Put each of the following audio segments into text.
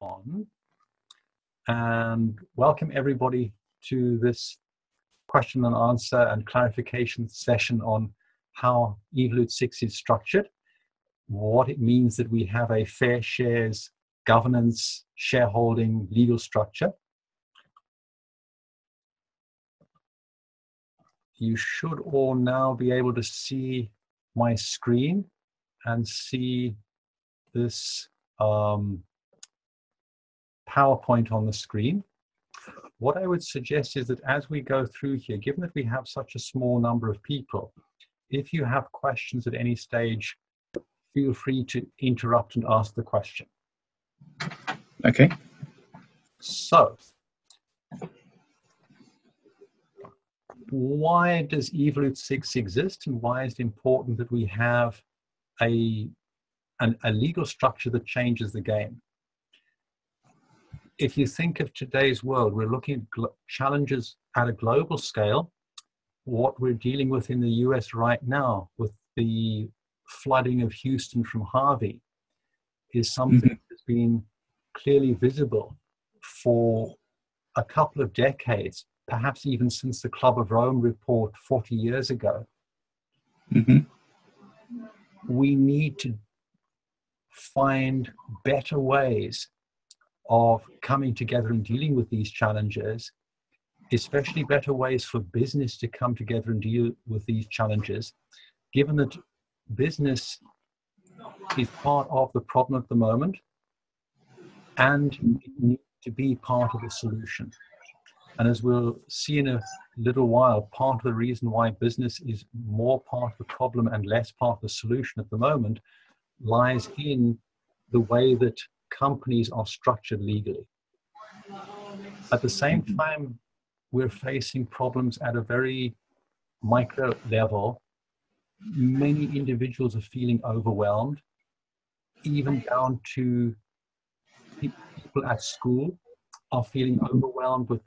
on and welcome everybody to this question and answer and clarification session on how EvoluteSix is structured, what it means that we have a fair shares governance, shareholding, legal structure. You should all now be able to see my screen and see this um, PowerPoint on the screen. What I would suggest is that as we go through here, given that we have such a small number of people, if you have questions at any stage, feel free to interrupt and ask the question. Okay. So, why does EvoluteSix exist and why is it important that we have a, an, a legal structure that changes the game? If you think of today's world, we're looking at challenges at a global scale. What we're dealing with in the US right now with the flooding of Houston from Harvey is something mm-hmm. that's been clearly visible for a couple of decades, perhaps even since the Club of Rome report 40 years ago. Mm-hmm. We need to find better ways of coming together and dealing with these challenges, especially better ways for business to come together and deal with these challenges, given that business is part of the problem at the moment and needs to be part of the solution. And as we'll see in a little while, part of the reason why business is more part of the problem and less part of the solution at the moment lies in the way that companies are structured legally. At the same mm-hmm. time, we're facing problems at a very micro level. Many individuals are feeling overwhelmed, even down to people at school are feeling mm-hmm. overwhelmed with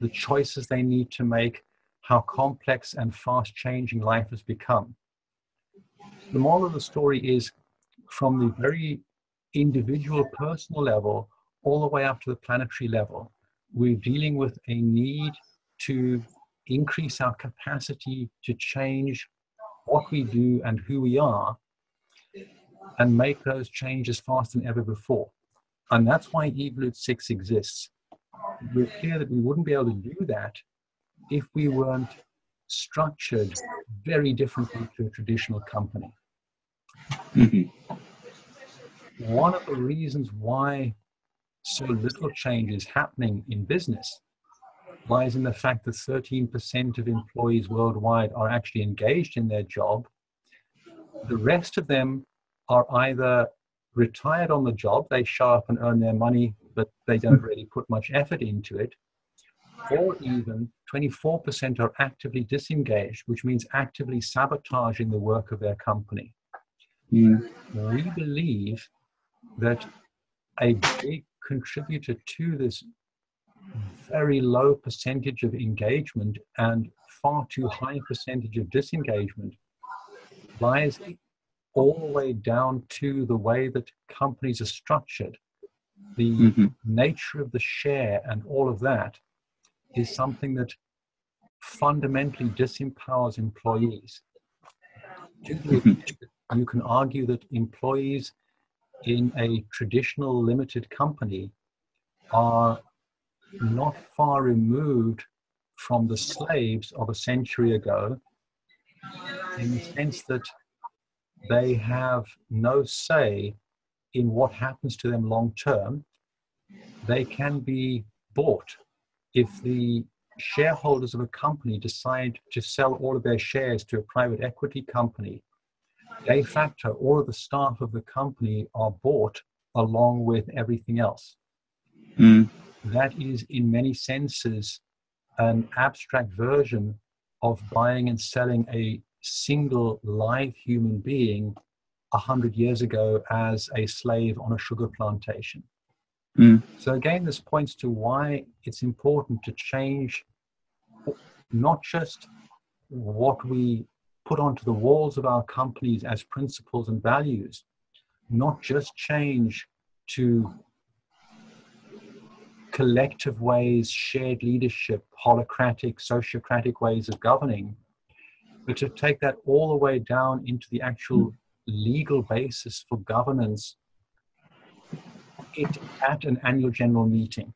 the choices they need to make, how complex and fast changing life has become. The moral of the story is from the very individual personal level all the way up to the planetary level. We're dealing with a need to increase our capacity to change what we do and who we are and make those changes faster than ever before. And that's why EvoluteSix exists. We're clear that we wouldn't be able to do that if we weren't structured very differently to a traditional company. Mm-hmm one of the reasons why so little change is happening in business lies in the fact that 13% of employees worldwide are actually engaged in their job. The rest of them are either retired on the job, they show up and earn their money, but they don't really put much effort into it, or even 24% are actively disengaged, which means actively sabotaging the work of their company. Mm. We believe that a big contributor to this very low percentage of engagement and far too high percentage of disengagement lies all the way down to the way that companies are structured. The mm-hmm. nature of the share and all of that is something that fundamentally disempowers employees. Mm-hmm. You can argue that employees in a traditional limited company are not far removed from the slaves of a century ago in the sense that they have no say in what happens to them long term. They can be bought if the shareholders of a company decide to sell all of their shares to a private equity company de facto, all of the staff of the company are bought along with everything else. Mm. That is, in many senses, an abstract version of buying and selling a single live human being a hundred years ago as a slave on a sugar plantation. Mm. So again, this points to why it's important to change not just what we put onto the walls of our companies as principles and values, not just change to collective ways, shared leadership, holacratic, sociocratic ways of governing, but to take that all the way down into the actual legal basis for governance it at an annual general meeting.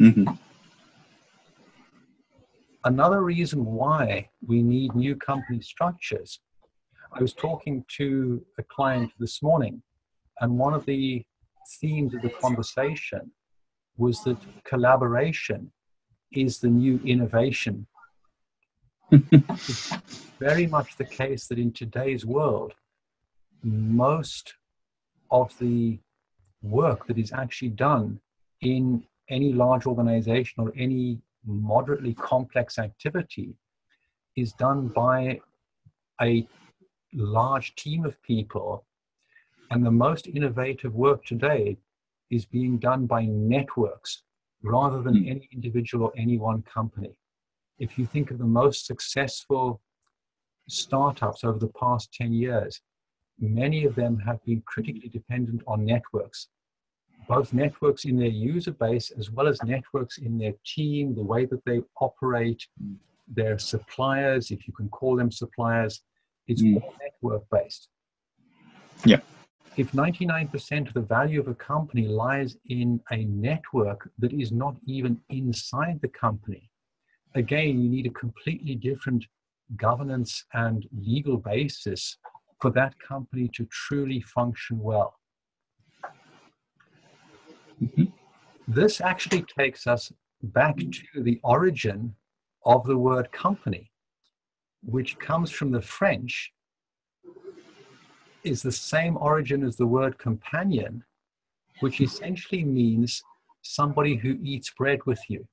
Mm-hmm. Another reason why we need new company structures. I was talking to a client this morning, and one of the themes of the conversation was that collaboration is the new innovation. it's very much the case that in today's world, most of the work that is actually done in any large organization or any moderately complex activity is done by a large team of people. And the most innovative work today is being done by networks rather than hmm. any individual or any one company. If you think of the most successful startups over the past 10 years, many of them have been critically dependent on networks, both networks in their user base as well as networks in their team, the way that they operate, their suppliers, if you can call them suppliers, it's mm. all network based. Yeah. If 99% of the value of a company lies in a network that is not even inside the company, again, you need a completely different governance and legal basis for that company to truly function well. Mm-hmm. This actually takes us back to the origin of the word company, which comes from the French, is the same origin as the word companion, which essentially means somebody who eats bread with you.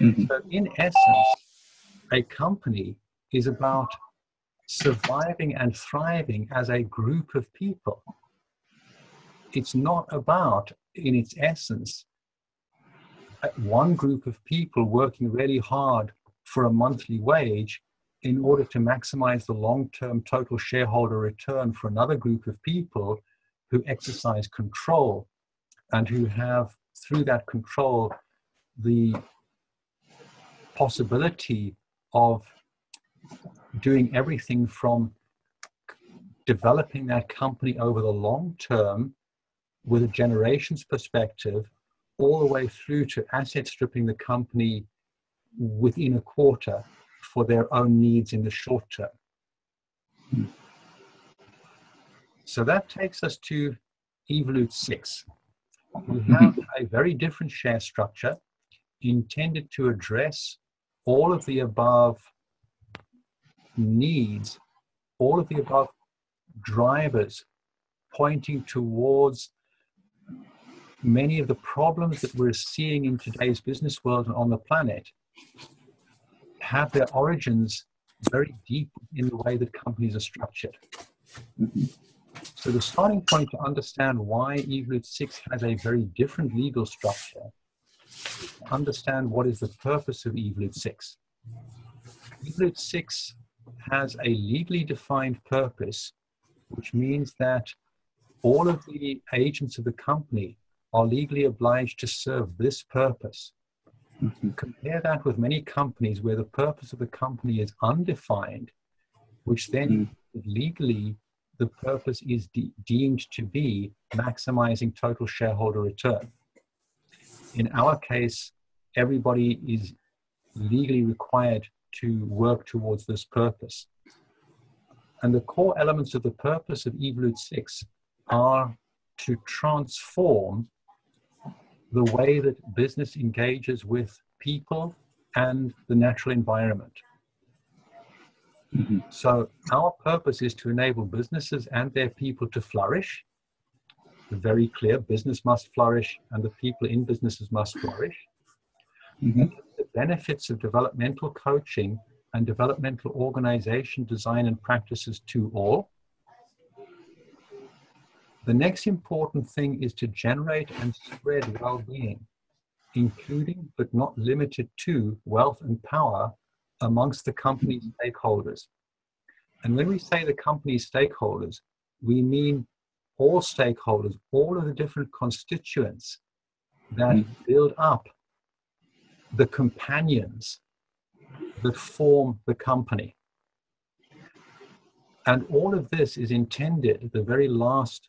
Mm-hmm. So, in essence, a company is about surviving and thriving as a group of people. It's not about, in its essence, uh, one group of people working really hard for a monthly wage in order to maximize the long term total shareholder return for another group of people who exercise control and who have, through that control, the possibility of doing everything from developing that company over the long term with a generation's perspective all the way through to asset stripping the company within a quarter for their own needs in the short term. So that takes us to EvoluteSix. We have a very different share structure intended to address all of the above needs all of the above drivers pointing towards many of the problems that we're seeing in today's business world and on the planet have their origins very deep in the way that companies are structured. So the starting point to understand why EvoluteSix has a very different legal structure, understand what is the purpose of EvoluteSix. Evolute 6 has a legally defined purpose, which means that all of the agents of the company are legally obliged to serve this purpose. Mm-hmm. Compare that with many companies where the purpose of the company is undefined, which then mm. legally the purpose is de- deemed to be maximizing total shareholder return. In our case, everybody is legally required to work towards this purpose. And the core elements of the purpose of EvoluteSix are to transform the way that business engages with people and the natural environment. Mm-hmm. So, our purpose is to enable businesses and their people to flourish. Very clear business must flourish, and the people in businesses must flourish. Mm-hmm benefits of developmental coaching and developmental organization design and practices to all. The next important thing is to generate and spread well being, including but not limited to wealth and power amongst the company's stakeholders. And when we say the company's stakeholders, we mean all stakeholders, all of the different constituents that mm. build up the companions that form the company. And all of this is intended, at the very last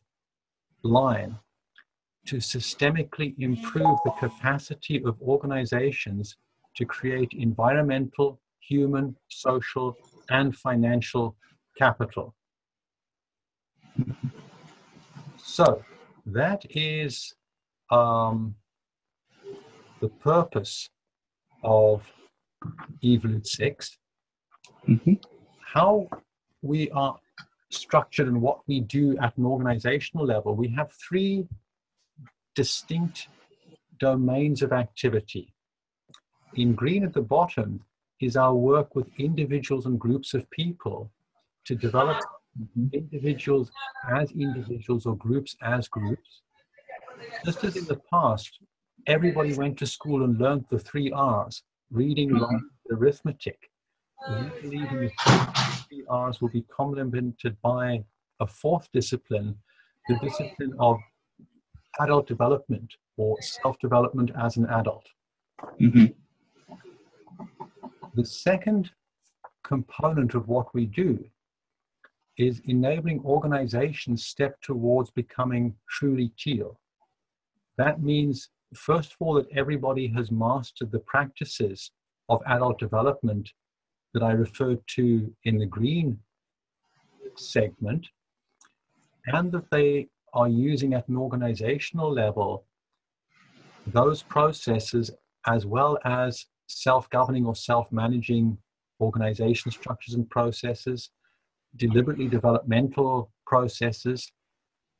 line, to systemically improve the capacity of organizations to create environmental, human, social, and financial capital. So that is um, the purpose of EvoluteSix. Mm-hmm. How we are structured and what we do at an organizational level, we have three distinct domains of activity. In green at the bottom is our work with individuals and groups of people to develop individuals as individuals or groups as groups. Just as in the past, everybody went to school and learned the three R's reading, mm-hmm. writing, arithmetic. We believe in the three will be complemented by a fourth discipline, the discipline of adult development or self development as an adult. Mm-hmm. The second component of what we do is enabling organizations step towards becoming truly teal. That means, first of all, that everybody has mastered the practices of adult development that I referred to in the green segment, and that they are using at an organizational level those processes as well as self governing or self managing organization structures and processes, deliberately developmental processes,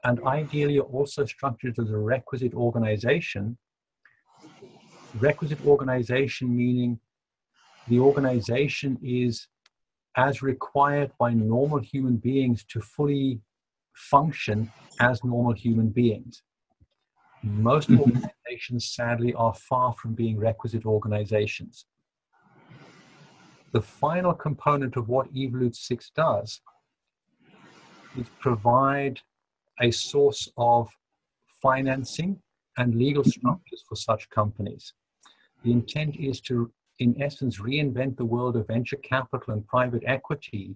and ideally also structured as a requisite organization. Requisite organization meaning the organization is as required by normal human beings to fully function as normal human beings. Most mm-hmm. organizations, sadly, are far from being requisite organizations. The final component of what EvoluteSix does is provide a source of financing and legal mm-hmm. structures for such companies. The intent is to, in essence, reinvent the world of venture capital and private equity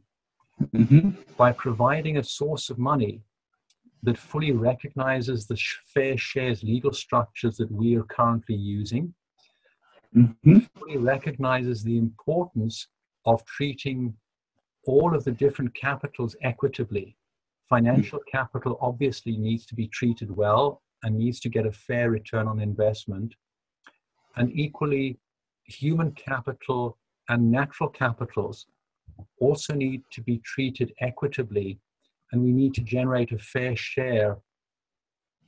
mm-hmm. by providing a source of money that fully recognizes the fair shares legal structures that we are currently using, mm-hmm. fully recognizes the importance of treating all of the different capitals equitably. Financial mm-hmm. capital obviously needs to be treated well and needs to get a fair return on investment. And equally, human capital and natural capitals also need to be treated equitably and we need to generate a fair share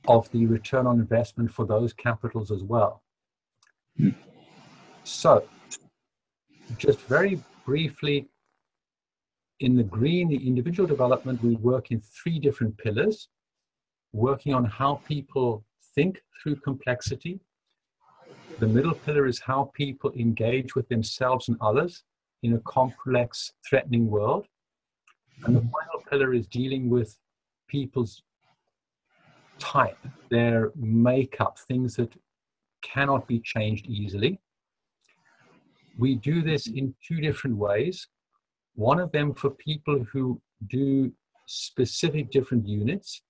of the return on investment for those capitals as well. So, just very briefly, in the green, the individual development, we work in three different pillars, working on how people think through complexity. The middle pillar is how people engage with themselves and others in a complex, threatening world. And the final pillar is dealing with people's type, their makeup, things that cannot be changed easily. We do this in two different ways. One of them for people who do specific different units.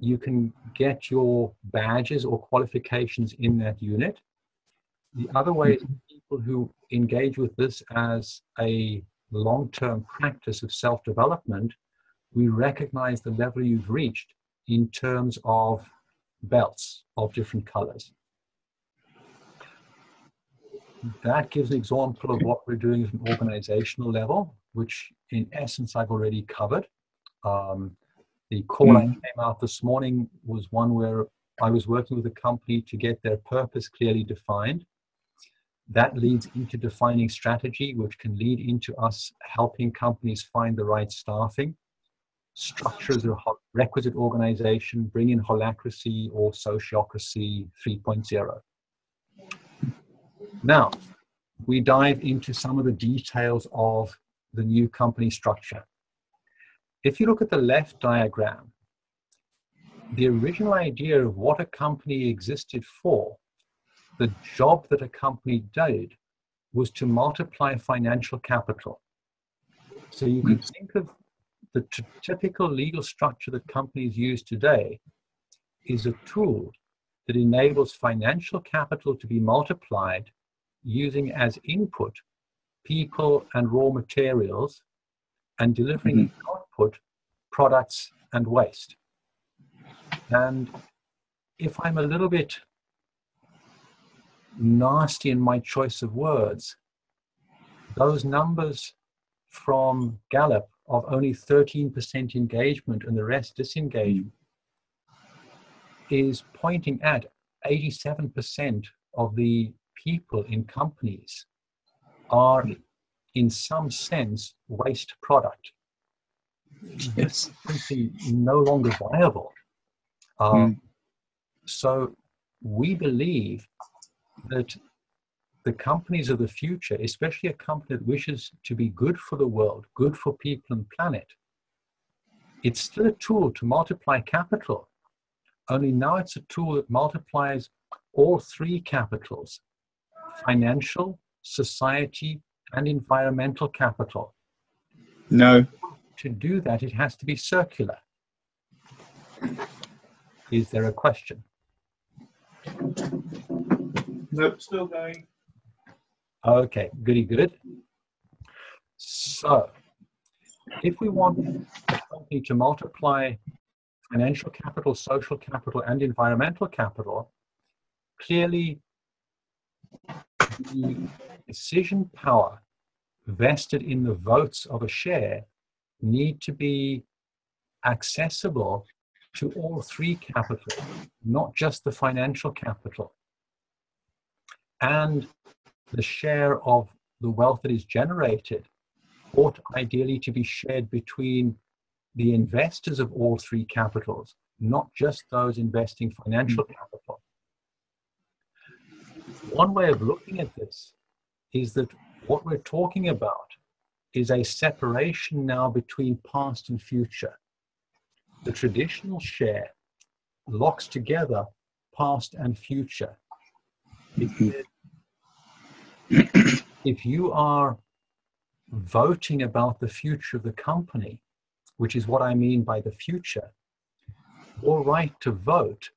You can get your badges or qualifications in that unit. The other way is people who engage with this as a long term practice of self development, we recognize the level you've reached in terms of belts of different colors. That gives an example of what we're doing at an organizational level, which in essence I've already covered. Um, the call mm. I came out this morning was one where I was working with a company to get their purpose clearly defined that leads into defining strategy, which can lead into us helping companies find the right staffing, structures of requisite organization, bring in holacracy or sociocracy 3.0. Now, we dive into some of the details of the new company structure. If you look at the left diagram, the original idea of what a company existed for the job that a company did was to multiply financial capital. So you can think of the t- typical legal structure that companies use today is a tool that enables financial capital to be multiplied using as input people and raw materials and delivering mm-hmm. output products and waste. And if I'm a little bit nasty in my choice of words, those numbers from Gallup of only 13% engagement and the rest disengagement is pointing at 87% of the people in companies are in some sense waste product. Yes. simply no longer viable. Um, mm. So we believe that the companies of the future, especially a company that wishes to be good for the world, good for people and planet, it's still a tool to multiply capital. Only now it's a tool that multiplies all three capitals financial, society, and environmental capital. No. To do that, it has to be circular. Is there a question? Nope, still going. Okay, goody good. So, if we want a company to multiply financial capital, social capital, and environmental capital, clearly the decision power vested in the votes of a share need to be accessible to all three capitals, not just the financial capital. And the share of the wealth that is generated ought ideally to be shared between the investors of all three capitals, not just those investing financial mm. capital. One way of looking at this is that what we're talking about is a separation now between past and future. The traditional share locks together past and future. If, if you are voting about the future of the company, which is what I mean by the future, your right to vote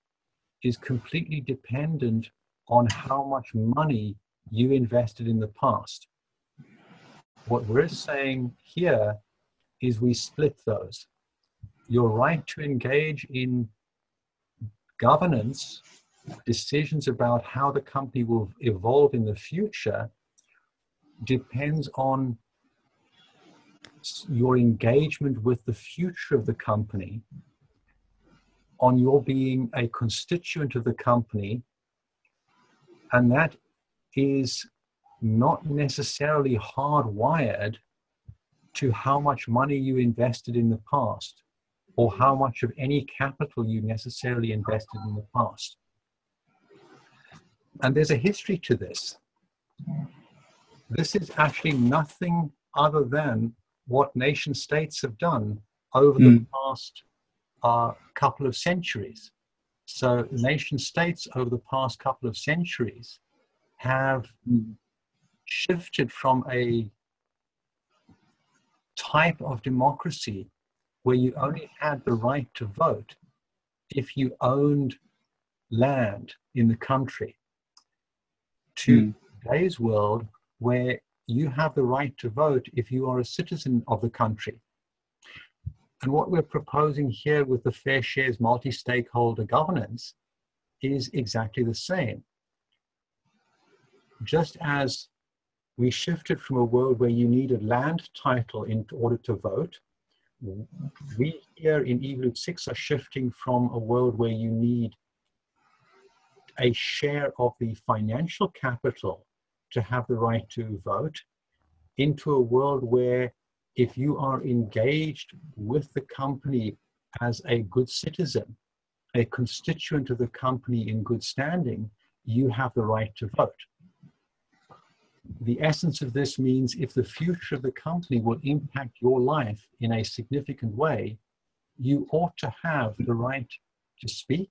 is completely dependent on how much money you invested in the past. What we're saying here is we split those. Your right to engage in governance, decisions about how the company will evolve in the future, depends on your engagement with the future of the company, on your being a constituent of the company, and that is not necessarily hardwired to how much money you invested in the past or how much of any capital you necessarily invested in the past. And there's a history to this. This is actually nothing other than what nation states have done over mm. the hmm. past uh, couple of centuries. So, nation states over the past couple of centuries have shifted from a type of democracy where you only had the right to vote if you owned land in the country to mm. today's world where you have the right to vote if you are a citizen of the country. And what we're proposing here with the Fair Shares multi stakeholder governance is exactly the same just as we shifted from a world where you needed land title in order to vote, we here in EvoluteSix are shifting from a world where you need a share of the financial capital to have the right to vote into a world where if you are engaged with the company as a good citizen, a constituent of the company in good standing, you have the right to vote. The essence of this means if the future of the company will impact your life in a significant way, you ought to have the right to speak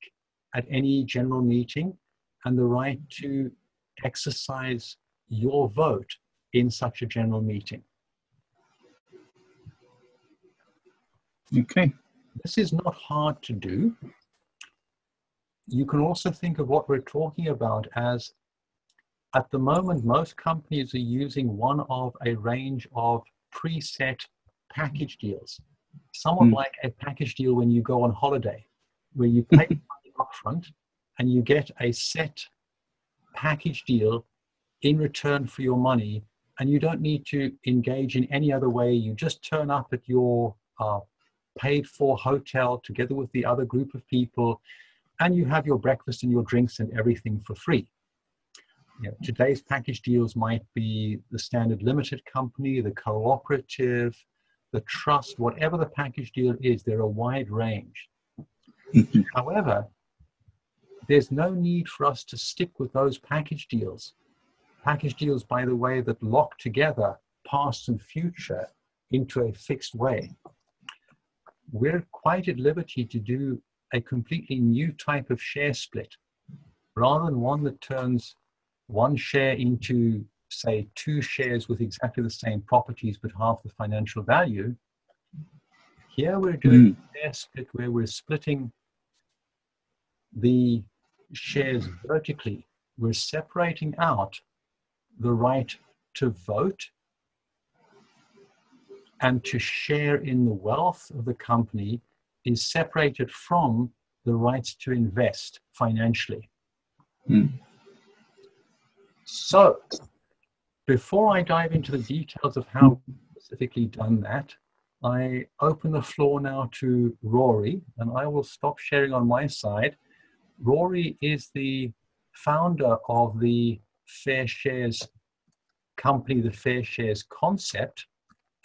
at any general meeting and the right to exercise your vote in such a general meeting. Okay. This is not hard to do. You can also think of what we're talking about as at the moment, most companies are using one of a range of preset package deals, somewhat mm. like a package deal when you go on holiday, where you pay upfront and you get a set package deal in return for your money, and you don't need to engage in any other way. You just turn up at your uh, paid for hotel together with the other group of people, and you have your breakfast and your drinks and everything for free. You know, today's package deals might be the standard limited company, the cooperative, the trust, whatever the package deal is, there are a wide range. However, there's no need for us to stick with those package deals. Package deals, by the way, that lock together past and future into a fixed way. We're quite at liberty to do a completely new type of share split rather than one that turns one share into, say, two shares with exactly the same properties but half the financial value. Here we're doing mm. a share split where we're splitting the shares vertically. We're separating out the right to vote and to share in the wealth of the company is separated from the rights to invest financially. Mm. So, before I dive into the details of how specifically done that, I open the floor now to Rory, and I will stop sharing on my side. Rory is the founder of the Fair Shares company, the Fair Shares concept,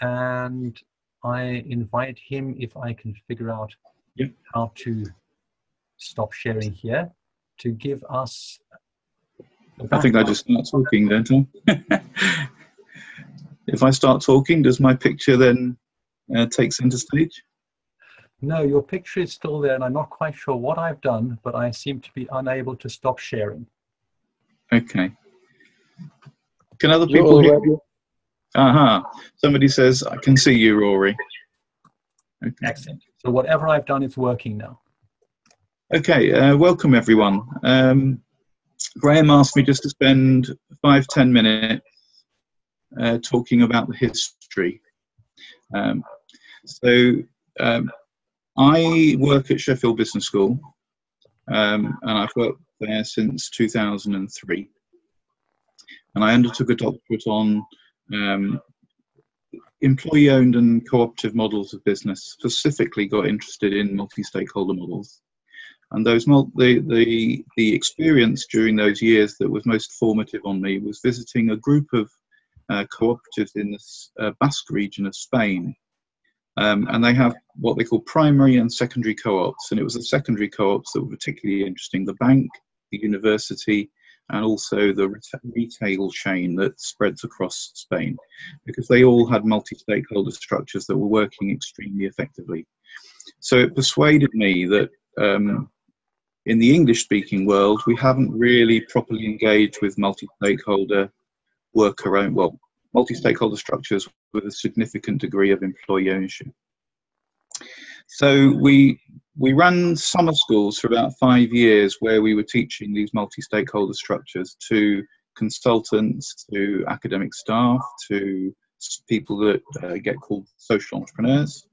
and I invite him if I can figure out yep. how to stop sharing here to give us I think I just start talking, don't I? if I start talking, does my picture then uh, take center stage? No, your picture is still there, and I'm not quite sure what I've done, but I seem to be unable to stop sharing. Okay. Can other people hear you? Uh-huh. Somebody says, I can see you, Rory. Okay. Excellent. So whatever I've done, it's working now. Okay, uh, welcome everyone. Um, Graham asked me just to spend five, ten minutes uh, talking about the history. Um, so um, I work at Sheffield Business School, um, and I've worked there since 2003. And I undertook a doctorate on um, employee-owned and cooperative models of business. Specifically, got interested in multi-stakeholder models. And those the, the, the experience during those years that was most formative on me was visiting a group of uh, cooperatives in the uh, Basque region of Spain. Um, and they have what they call primary and secondary co-ops. And it was the secondary co-ops that were particularly interesting, the bank, the university, and also the retail chain that spreads across Spain, because they all had multi-stakeholder structures that were working extremely effectively. So it persuaded me that um, in the English speaking world, we haven't really properly engaged with multi stakeholder worker own, well, multi stakeholder structures with a significant degree of employee ownership. So we we ran summer schools for about five years where we were teaching these multi-stakeholder structures to consultants, to academic staff, to people that uh, get called social entrepreneurs.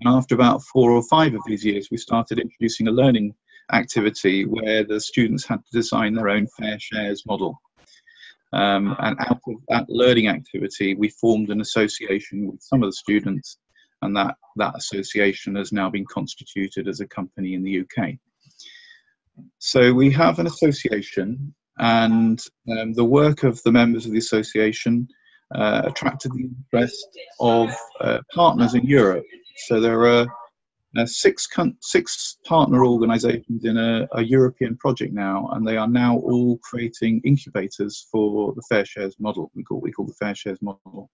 And after about four or five of these years, we started introducing a learning activity where the students had to design their own fair shares model. Um, and out of that learning activity, we formed an association with some of the students, and that, that association has now been constituted as a company in the UK. So we have an association, and um, the work of the members of the association uh, attracted the interest of uh, partners in Europe so there are uh, six six partner organisations in a, a, European project now, and they are now all creating incubators for the Fair Shares model. We call we call the Fair Shares model.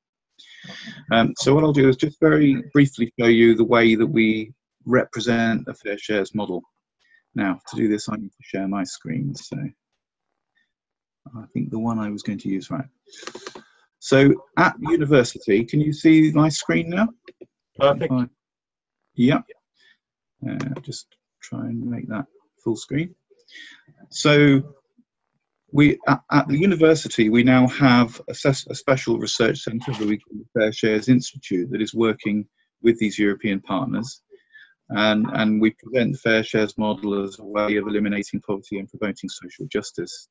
Um, so what I'll do is just very briefly show you the way that we represent the Fair Shares model. Now, to do this, I need to share my screen. So I think the one I was going to use, right. So at university, can you see my screen now? Perfect. Yeah. Uh, just try and make that full screen. So we at, at the university we now have a, a special research centre that we call the Fair Shares Institute that is working with these European partners and, and we present the fair shares model as a way of eliminating poverty and promoting social justice.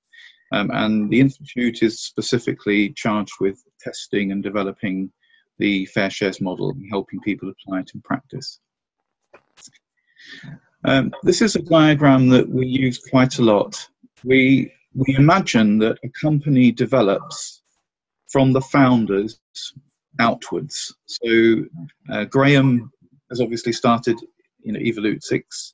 Um, and the Institute is specifically charged with testing and developing the fair shares model and helping people apply it in practice. Um, this is a diagram that we use quite a lot. We, we imagine that a company develops from the founders outwards. So uh, Graham has obviously started you know, EvoluteSix.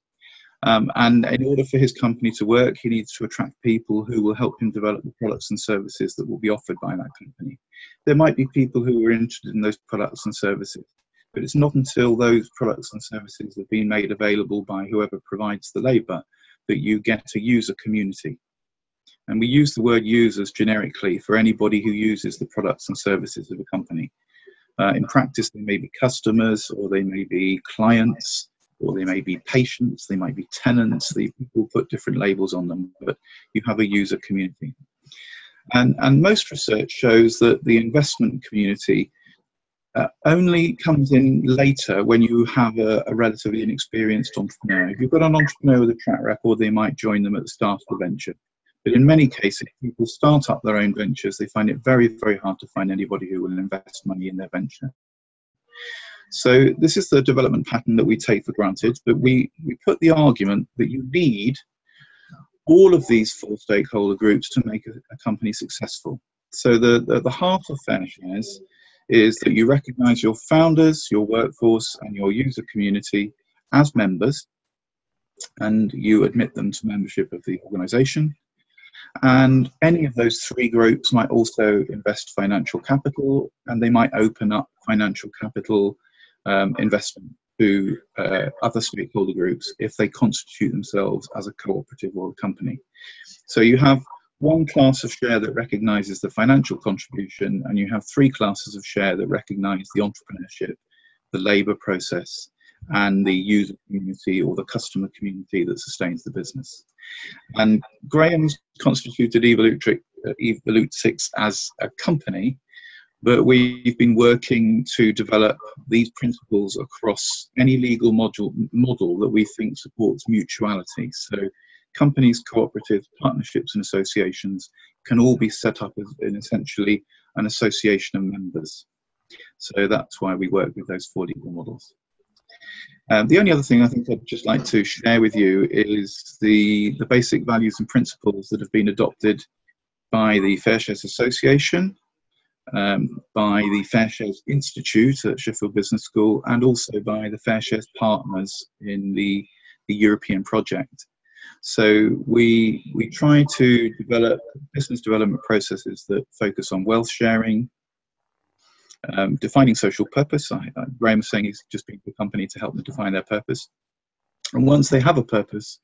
Um, and in order for his company to work, he needs to attract people who will help him develop the products and services that will be offered by that company. There might be people who are interested in those products and services, but it's not until those products and services have been made available by whoever provides the labour that you get a user community. And we use the word users generically for anybody who uses the products and services of a company. Uh, in practice, they may be customers or they may be clients or they may be patients, they might be tenants, the people put different labels on them, but you have a user community. And, and most research shows that the investment community uh, only comes in later when you have a, a, relatively inexperienced entrepreneur. If you've got an entrepreneur with a track record, they might join them at the start of the venture. But in many cases, people start up their own ventures. They find it very, very hard to find anybody who will invest money in their venture. So this is the development pattern that we take for granted, but we, we put the argument that you need all of these four stakeholder groups to make a, a company successful. So the, the, the heart of Fair Shares is that you recognize your founders, your workforce, and your user community as members, and you admit them to membership of the organization. And any of those three groups might also invest financial capital, and they might open up financial capital um, investment to uh, other stakeholder groups if they constitute themselves as a cooperative or a company. So you have one class of share that recognizes the financial contribution, and you have three classes of share that recognize the entrepreneurship, the labor process, and the user community or the customer community that sustains the business. And Graham's constituted uh, EvoluteSix as a company but we've been working to develop these principles across any legal module, model that we think supports mutuality. So companies, cooperatives, partnerships and associations can all be set up as in essentially an association of members. So that's why we work with those four legal models. Um, the only other thing I think I'd just like to share with you is the, the basic values and principles that have been adopted by the Fair Shares Association um, by the Fair Shares Institute at Sheffield Business School and also by the Fair Shares partners in the, the European project. So we, we try to develop business development processes that focus on wealth sharing, um, defining social purpose. I, I, Graham was saying he's just been the company to help them define their purpose. And once they have a purpose,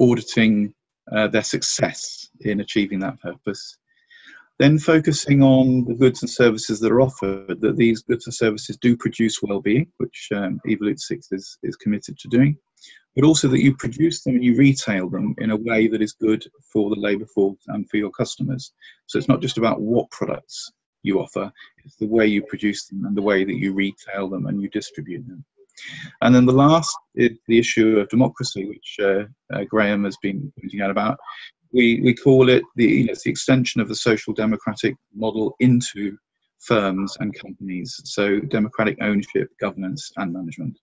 auditing uh, their success in achieving that purpose then focusing on the goods and services that are offered, that these goods and services do produce well-being, which um, EvoluteSix is, is committed to doing, but also that you produce them and you retail them in a way that is good for the labour force and for your customers. So it's not just about what products you offer, it's the way you produce them and the way that you retail them and you distribute them. And then the last is the issue of democracy, which uh, uh, Graham has been pointing out about, we, we call it the, you know, the extension of the social democratic model into firms and companies. So democratic ownership, governance, and management,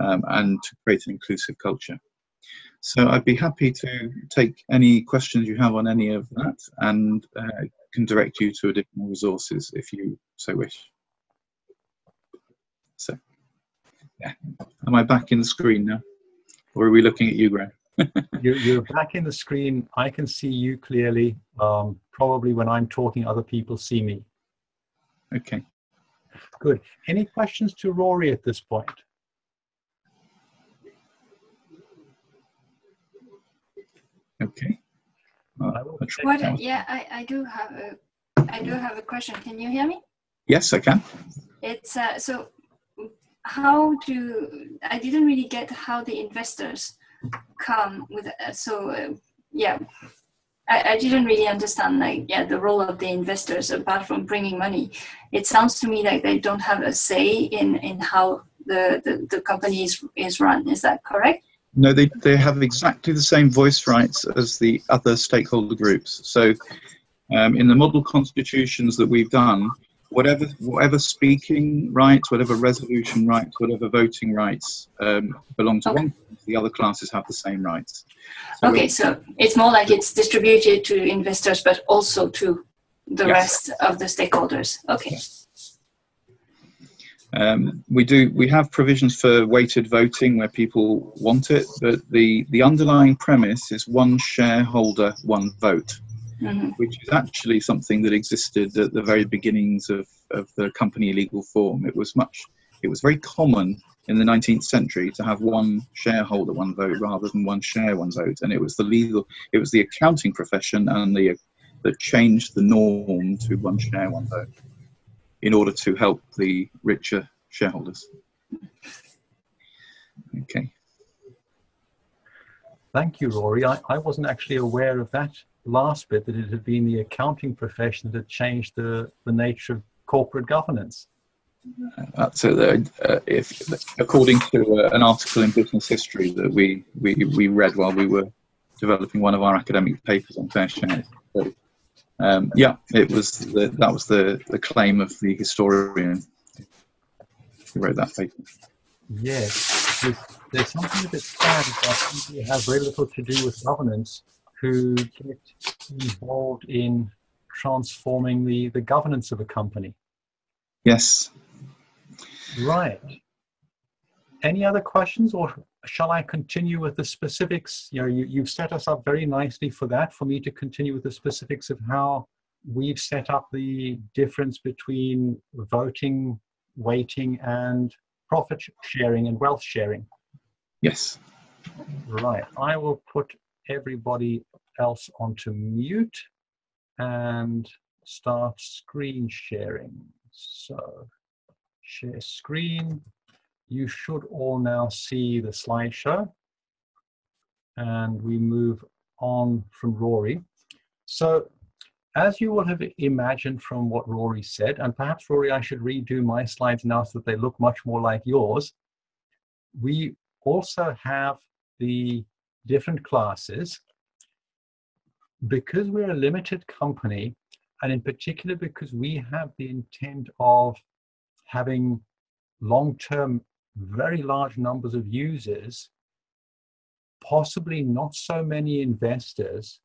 um, and to create an inclusive culture. So I'd be happy to take any questions you have on any of that, and uh, can direct you to additional resources if you so wish. So, yeah, am I back in the screen now, or are we looking at you, Graham? you're, you're, back in the screen. I can see you clearly. Um, probably when I'm talking, other people see me. Okay. Good. Any questions to Rory at this point? Okay. what, yeah, I, I do have a I do have a question. Can you hear me? Yes, I can. It's uh, so how do I didn't really get how the investors come with uh, so uh, yeah I, I didn't really understand like yeah the role of the investors apart from bringing money it sounds to me like they don't have a say in in how the the, the company is, is run is that correct no they, they have exactly the same voice rights as the other stakeholder groups so um, in the model constitutions that we've done whatever whatever speaking rights, whatever resolution rights, whatever voting rights um, belong to okay. one, the other classes have the same rights. So okay, so it's more like it's distributed to investors, but also to the yes. rest of the stakeholders. Okay. Um, we do. We have provisions for weighted voting where people want it, but the the underlying premise is one shareholder, one vote mm-hmm. which is actually something that existed at the very beginnings of, of the company legal form. It was much, it was very common in the 19th century to have one shareholder, one vote, rather than one share, one vote. And it was the legal, it was the accounting profession and the that changed the norm to one share, one vote, in order to help the richer shareholders. Okay. Thank you, Rory. I, I wasn't actually aware of that last bit that it had been the accounting profession that had changed the, the nature of corporate governance. Uh, so, uh, if according to uh, an article in Business History that we, we, we read while we were developing one of our academic papers on fair share, so, um, yeah, it was the, that was the, the claim of the historian who wrote that paper. Yes, there's, there's something a bit sad about people who have very little to do with governance who get involved in transforming the, the governance of a company. Yes. Right. Any other questions or shall I continue with the specifics? You know, you, you've set us up very nicely for that, for me to continue with the specifics of how we've set up the difference between voting, weighting, and profit sharing and wealth sharing. Yes. Right. I will put everybody else onto mute and start screen sharing. So share screen. You should all now see the slideshow. And we move on from Rory. So as you will have imagined from what Rory said, and perhaps Rory, I should redo my slides now so that they look much more like yours. We also have the different classes, because we're a limited company, and in particular because we have the intent of having long-term, very large numbers of users, possibly not so many investors,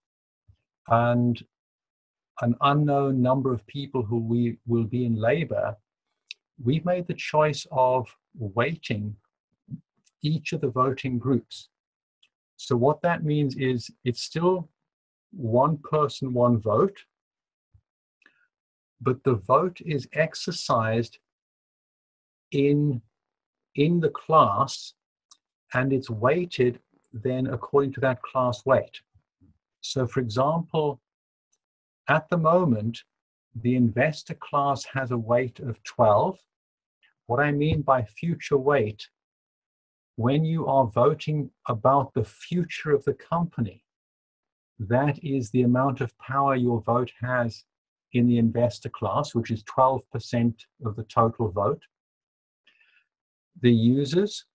and an unknown number of people who we will be in labor, we've made the choice of weighting each of the voting groups. So what that means is it's still one person, one vote, but the vote is exercised in, in the class and it's weighted then according to that class weight. So for example, at the moment, the investor class has a weight of 12. What I mean by future weight when you are voting about the future of the company, that is the amount of power your vote has in the investor class, which is 12% of the total vote. The users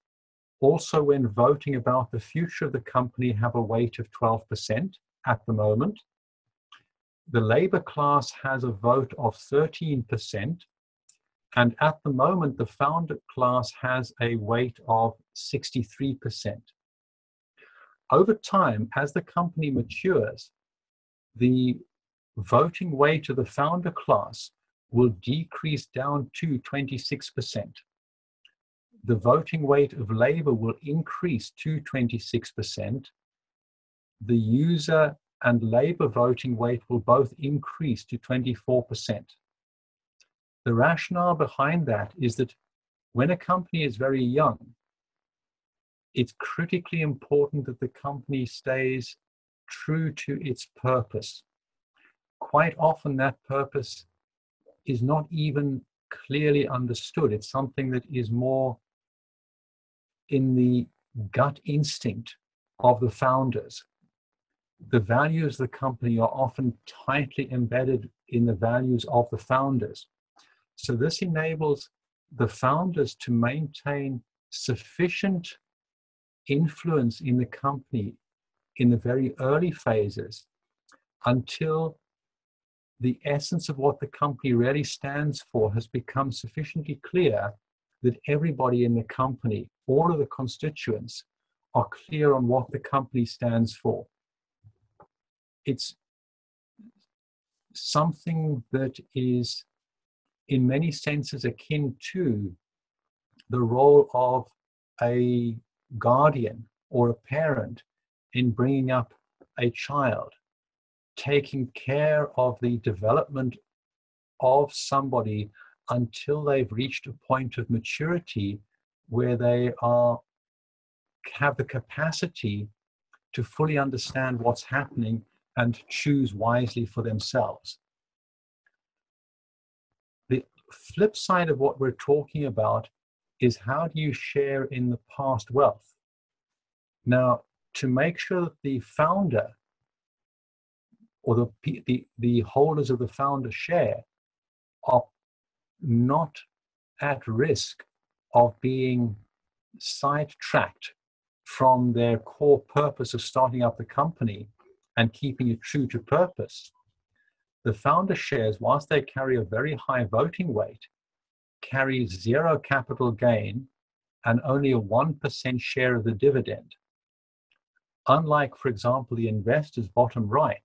also, when voting about the future of the company, have a weight of 12% at the moment. The labor class has a vote of 13%, and at the moment, the founder class has a weight of 63%. Over time, as the company matures, the voting weight of the founder class will decrease down to 26%. The voting weight of labor will increase to 26%. The user and labor voting weight will both increase to 24%. The rationale behind that is that when a company is very young, it's critically important that the company stays true to its purpose. Quite often, that purpose is not even clearly understood. It's something that is more in the gut instinct of the founders. The values of the company are often tightly embedded in the values of the founders. So, this enables the founders to maintain sufficient influence in the company in the very early phases until the essence of what the company really stands for has become sufficiently clear that everybody in the company, all of the constituents, are clear on what the company stands for. It's something that is, in many senses, akin to the role of a guardian or a parent in bringing up a child, taking care of the development of somebody until they've reached a point of maturity where they are have the capacity to fully understand what's happening and choose wisely for themselves. The flip side of what we're talking about is how do you share in the past wealth? Now, to make sure that the founder or the, the, the holders of the founder share are not at risk of being sidetracked from their core purpose of starting up the company and keeping it true to purpose. The founder shares, whilst they carry a very high voting weight, carry zero capital gain and only a 1% share of the dividend. Unlike, for example, the investors bottom right,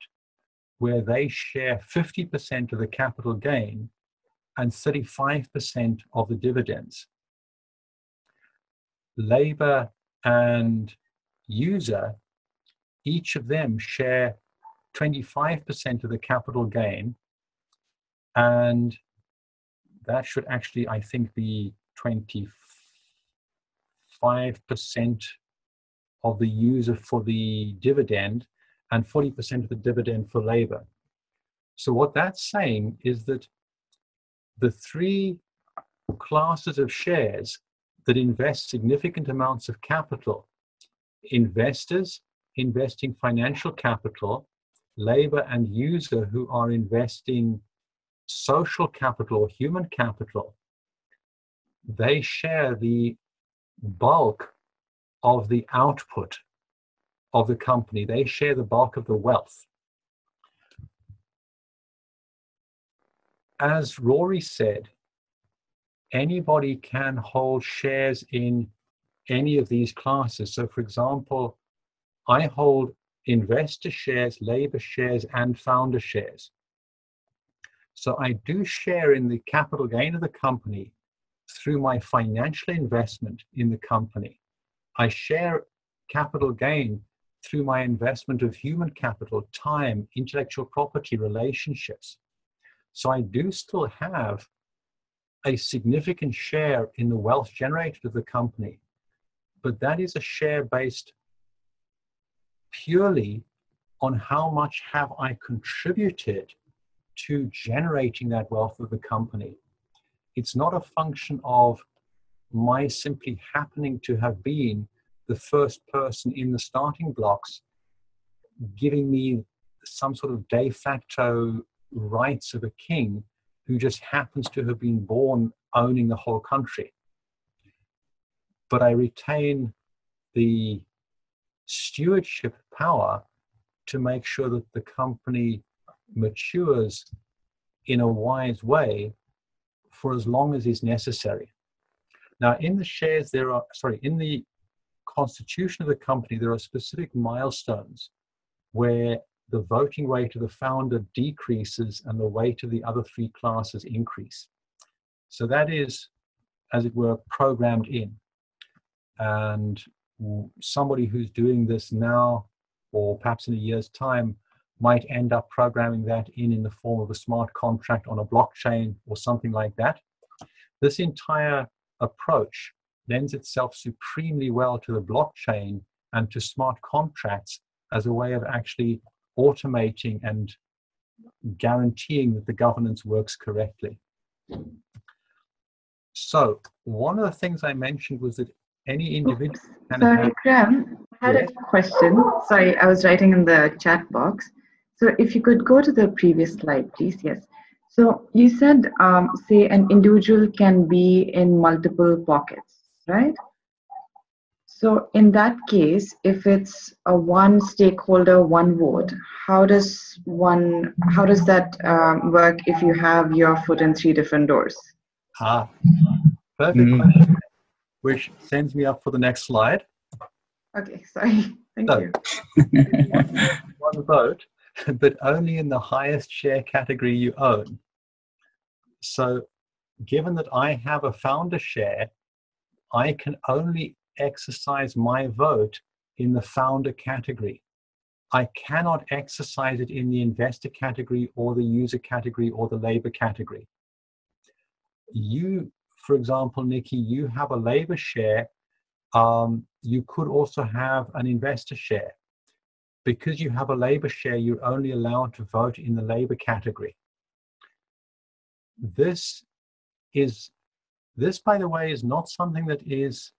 where they share 50% of the capital gain and 35% of the dividends. Labor and user, each of them share 25% of the capital gain, and that should actually, I think, be 25% of the user for the dividend and 40% of the dividend for labor. So, what that's saying is that the three classes of shares that invest significant amounts of capital investors investing financial capital, labor and user who are investing social capital or human capital, they share the bulk of the output of the company. They share the bulk of the wealth. As Rory said, anybody can hold shares in any of these classes. So, for example, I hold investor shares, labor shares, and founder shares. So, I do share in the capital gain of the company through my financial investment in the company. I share capital gain through my investment of human capital, time, intellectual property, relationships. So I do still have a significant share in the wealth generated of the company, but that is a share based purely on how much have I contributed to generating that wealth of the company. It's not a function of my simply happening to have been the first person in the starting blocks, giving me some sort of de facto rights of a king who just happens to have been born owning the whole country. But I retain the stewardship power to make sure that the company matures in a wise way for as long as is necessary. Now, in the shares, there are, sorry, in the constitution of the company, there are specific milestones where the voting weight of the founder decreases and the weight of the other three classes increase. So that is, as it were, programmed in. And somebody who's doing this now, or perhaps in a year's time, might end up programming that in in the form of a smart contract on a blockchain or something like that. This entire approach lends itself supremely well to the blockchain and to smart contracts as a way of actually automating and guaranteeing that the governance works correctly. So one of the things I mentioned was that any individual Sorry, Graham, I had yes. a question. Sorry, I was writing in the chat box. So if you could go to the previous slide, please. Yes. So you said, um, say, an individual can be in multiple pockets, right? So in that case, if it's a one stakeholder, one vote, how does one, how does that um, work if you have your foot in three different doors? Ah, perfect mm. question, which sends me up for the next slide. Okay, sorry. Thank so, you. one vote but only in the highest share category you own. So, given that I have a founder share, I can only exercise my vote in the founder category. I cannot exercise it in the investor category or the user category or the labor category. You, for example, Nikki, you have a labor share. Um, you could also have an investor share because you have a labor share, you're only allowed to vote in the labor category. This is, this by the way, is not something that is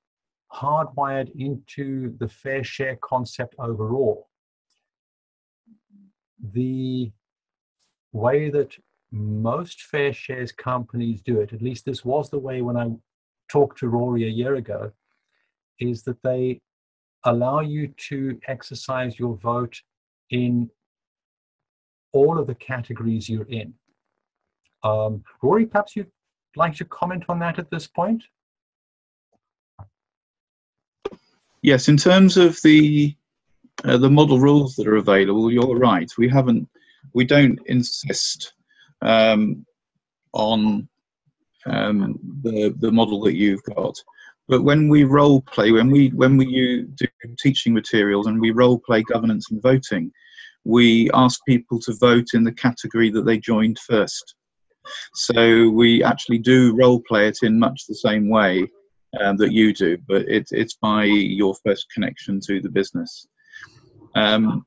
hardwired into the fair share concept overall. The way that most fair shares companies do it, at least this was the way when I talked to Rory a year ago, is that they allow you to exercise your vote in all of the categories you're in. Um, Rory, perhaps you'd like to comment on that at this point? Yes, in terms of the uh, the model rules that are available, you're right. We haven't, we don't insist um, on um, the the model that you've got. But when we role play, when we when we do teaching materials and we role play governance and voting, we ask people to vote in the category that they joined first. So we actually do role play it in much the same way um, that you do, but it, it's by your first connection to the business. Um,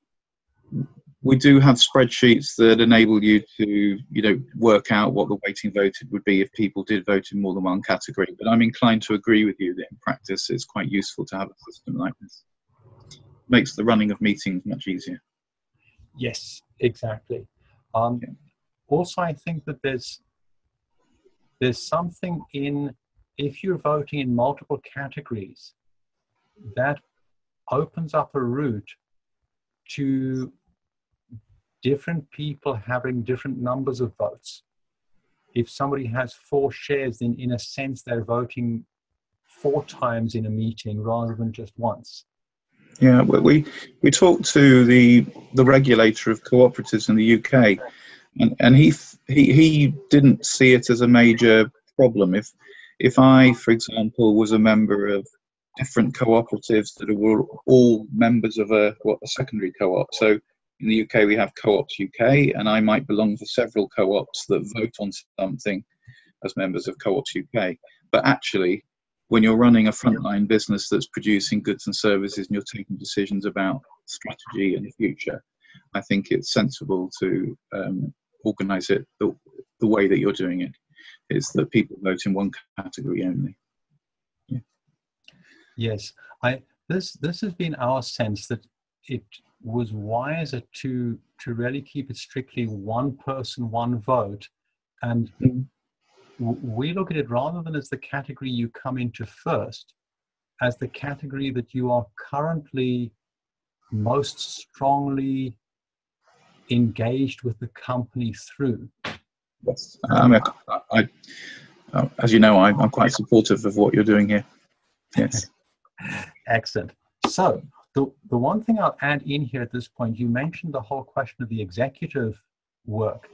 we do have spreadsheets that enable you to, you know, work out what the weighting voted would be if people did vote in more than one category. But I'm inclined to agree with you that in practice it's quite useful to have a system like this. Makes the running of meetings much easier. Yes, exactly. Um, yeah. Also, I think that there's there's something in if you're voting in multiple categories that opens up a route to different people having different numbers of votes. If somebody has four shares, then in a sense they're voting four times in a meeting rather than just once. Yeah, we we talked to the the regulator of cooperatives in the UK, and, and he he he didn't see it as a major problem. If if I, for example, was a member of different cooperatives that were all members of a what a secondary co-op, so in the UK, we have Co-ops UK, and I might belong to several co-ops that vote on something as members of Co-ops UK. But actually, when you're running a frontline business that's producing goods and services and you're taking decisions about strategy and the future, I think it's sensible to um, organise it the, the way that you're doing it. Is that people vote in one category only? Yeah. Yes, I this this has been our sense that it was wiser to to really keep it strictly one person, one vote, and mm-hmm. we look at it rather than as the category you come into first, as the category that you are currently most strongly engaged with the company through. Yes, um, I, I, uh, as you know, I, I'm quite supportive of what you're doing here. Yes. Excellent. So, the, the one thing I'll add in here at this point, you mentioned the whole question of the executive work.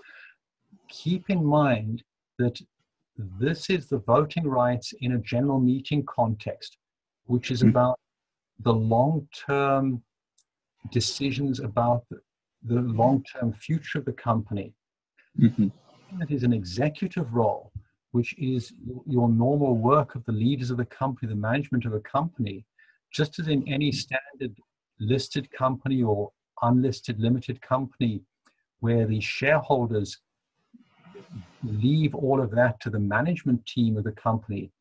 Keep in mind that this is the voting rights in a general meeting context, which is mm-hmm. about the long term decisions about the, the long term future of the company. Mm-hmm. That is an executive role, which is your normal work of the leaders of the company, the management of a company just as in any standard listed company or unlisted limited company where the shareholders leave all of that to the management team of the company.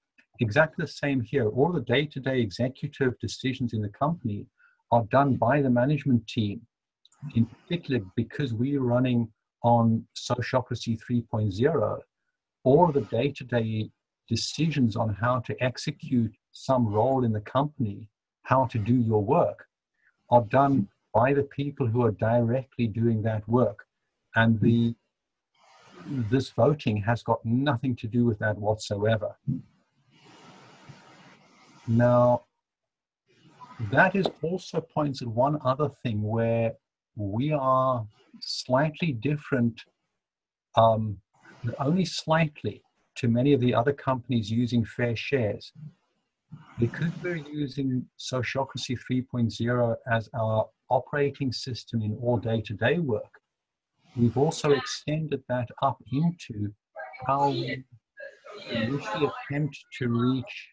Exactly the same here. All the day to day executive decisions in the company are done by the management team. In particular, because we're running on Sociocracy 3.0, all of the day to day decisions on how to execute some role in the company, how to do your work, are done by the people who are directly doing that work. And the this voting has got nothing to do with that whatsoever. Now, that is also points at one other thing where we are slightly different, um, only slightly, to many of the other companies using fair shares. Because we're using Sociocracy 3.0 as our operating system in all day to day work, we've also extended that up into how we initially attempt to reach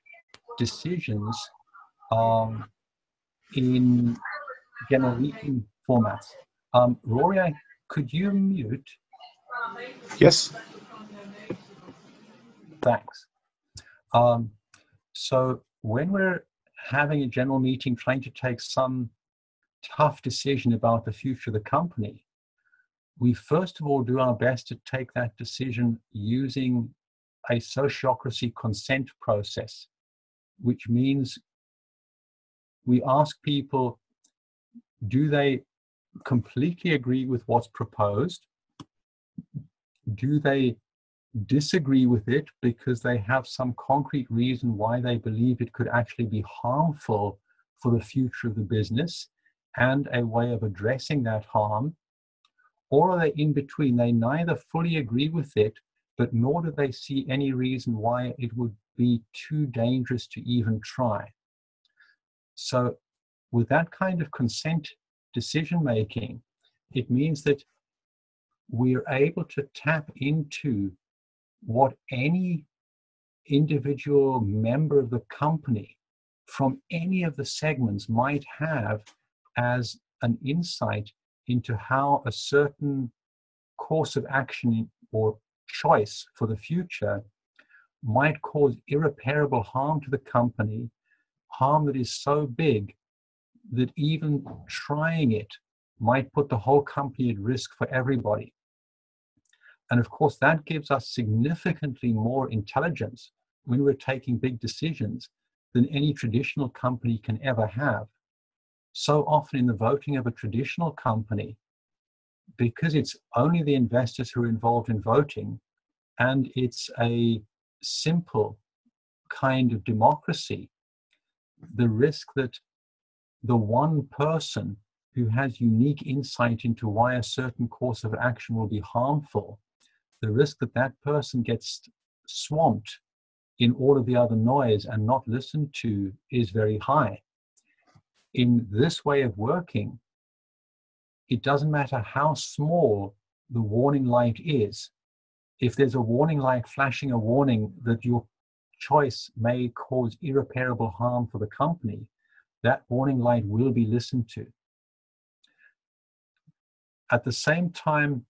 decisions um, in general meeting formats. Um, Rory, could you mute? Yes. Thanks. Um, so when we're having a general meeting trying to take some tough decision about the future of the company, we first of all do our best to take that decision using a sociocracy consent process, which means we ask people do they completely agree with what's proposed? Do they disagree with it because they have some concrete reason why they believe it could actually be harmful for the future of the business and a way of addressing that harm? Or are they in between? They neither fully agree with it, but nor do they see any reason why it would be too dangerous to even try. So, with that kind of consent decision making, it means that we're able to tap into what any individual member of the company from any of the segments might have as an insight into how a certain course of action or choice for the future might cause irreparable harm to the company, harm that is so big that even trying it might put the whole company at risk for everybody. And of course, that gives us significantly more intelligence when we're taking big decisions than any traditional company can ever have. So often in the voting of a traditional company, because it's only the investors who are involved in voting, and it's a simple kind of democracy, the risk that the one person who has unique insight into why a certain course of action will be harmful the risk that that person gets swamped in all of the other noise and not listened to is very high. In this way of working, it doesn't matter how small the warning light is. If there's a warning light flashing a warning that your choice may cause irreparable harm for the company, that warning light will be listened to. At the same time,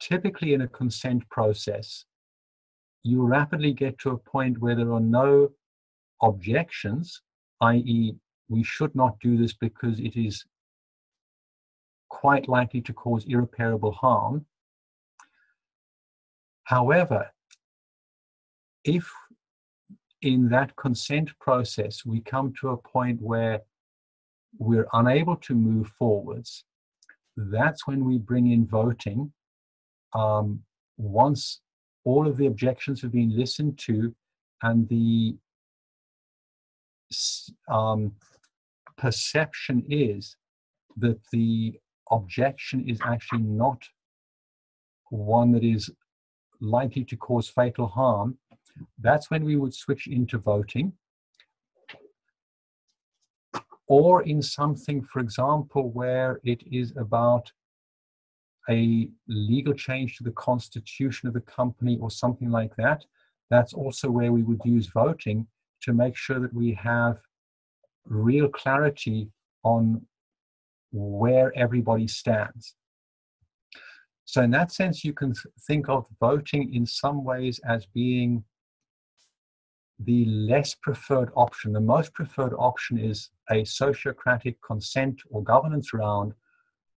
typically in a consent process, you rapidly get to a point where there are no objections, i.e., we should not do this because it is quite likely to cause irreparable harm. However, if in that consent process we come to a point where we're unable to move forwards, that's when we bring in voting. Um, once all of the objections have been listened to and the um, perception is that the objection is actually not one that is likely to cause fatal harm, that's when we would switch into voting. Or in something, for example, where it is about a legal change to the constitution of the company or something like that, that's also where we would use voting to make sure that we have real clarity on where everybody stands. So, in that sense, you can think of voting in some ways as being the less preferred option. The most preferred option is a sociocratic consent or governance round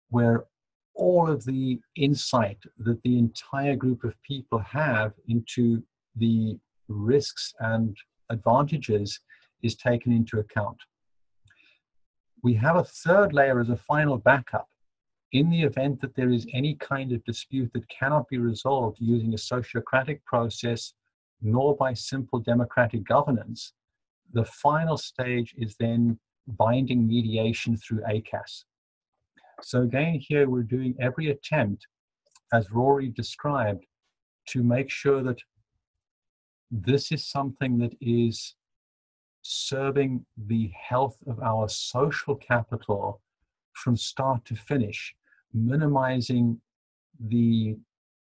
where all of the insight that the entire group of people have into the risks and advantages is taken into account. We have a third layer as a final backup. In the event that there is any kind of dispute that cannot be resolved using a sociocratic process nor by simple democratic governance, the final stage is then binding mediation through ACAS. So again, here we're doing every attempt, as Rory described, to make sure that this is something that is serving the health of our social capital from start to finish, minimizing the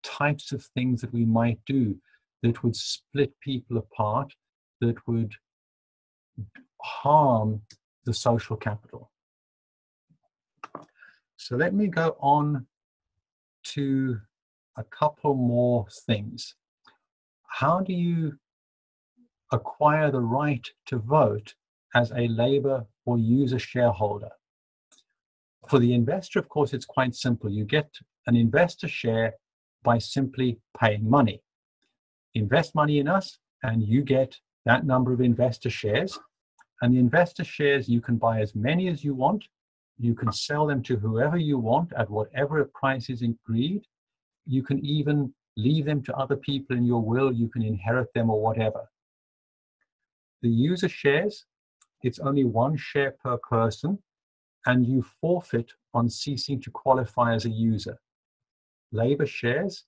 types of things that we might do that would split people apart, that would harm the social capital. So let me go on to a couple more things. How do you acquire the right to vote as a labor or user shareholder? For the investor, of course, it's quite simple. You get an investor share by simply paying money. Invest money in us, and you get that number of investor shares. And the investor shares, you can buy as many as you want you can sell them to whoever you want at whatever price is agreed. You can even leave them to other people in your will. You can inherit them or whatever. The user shares, it's only one share per person, and you forfeit on ceasing to qualify as a user. Labor shares,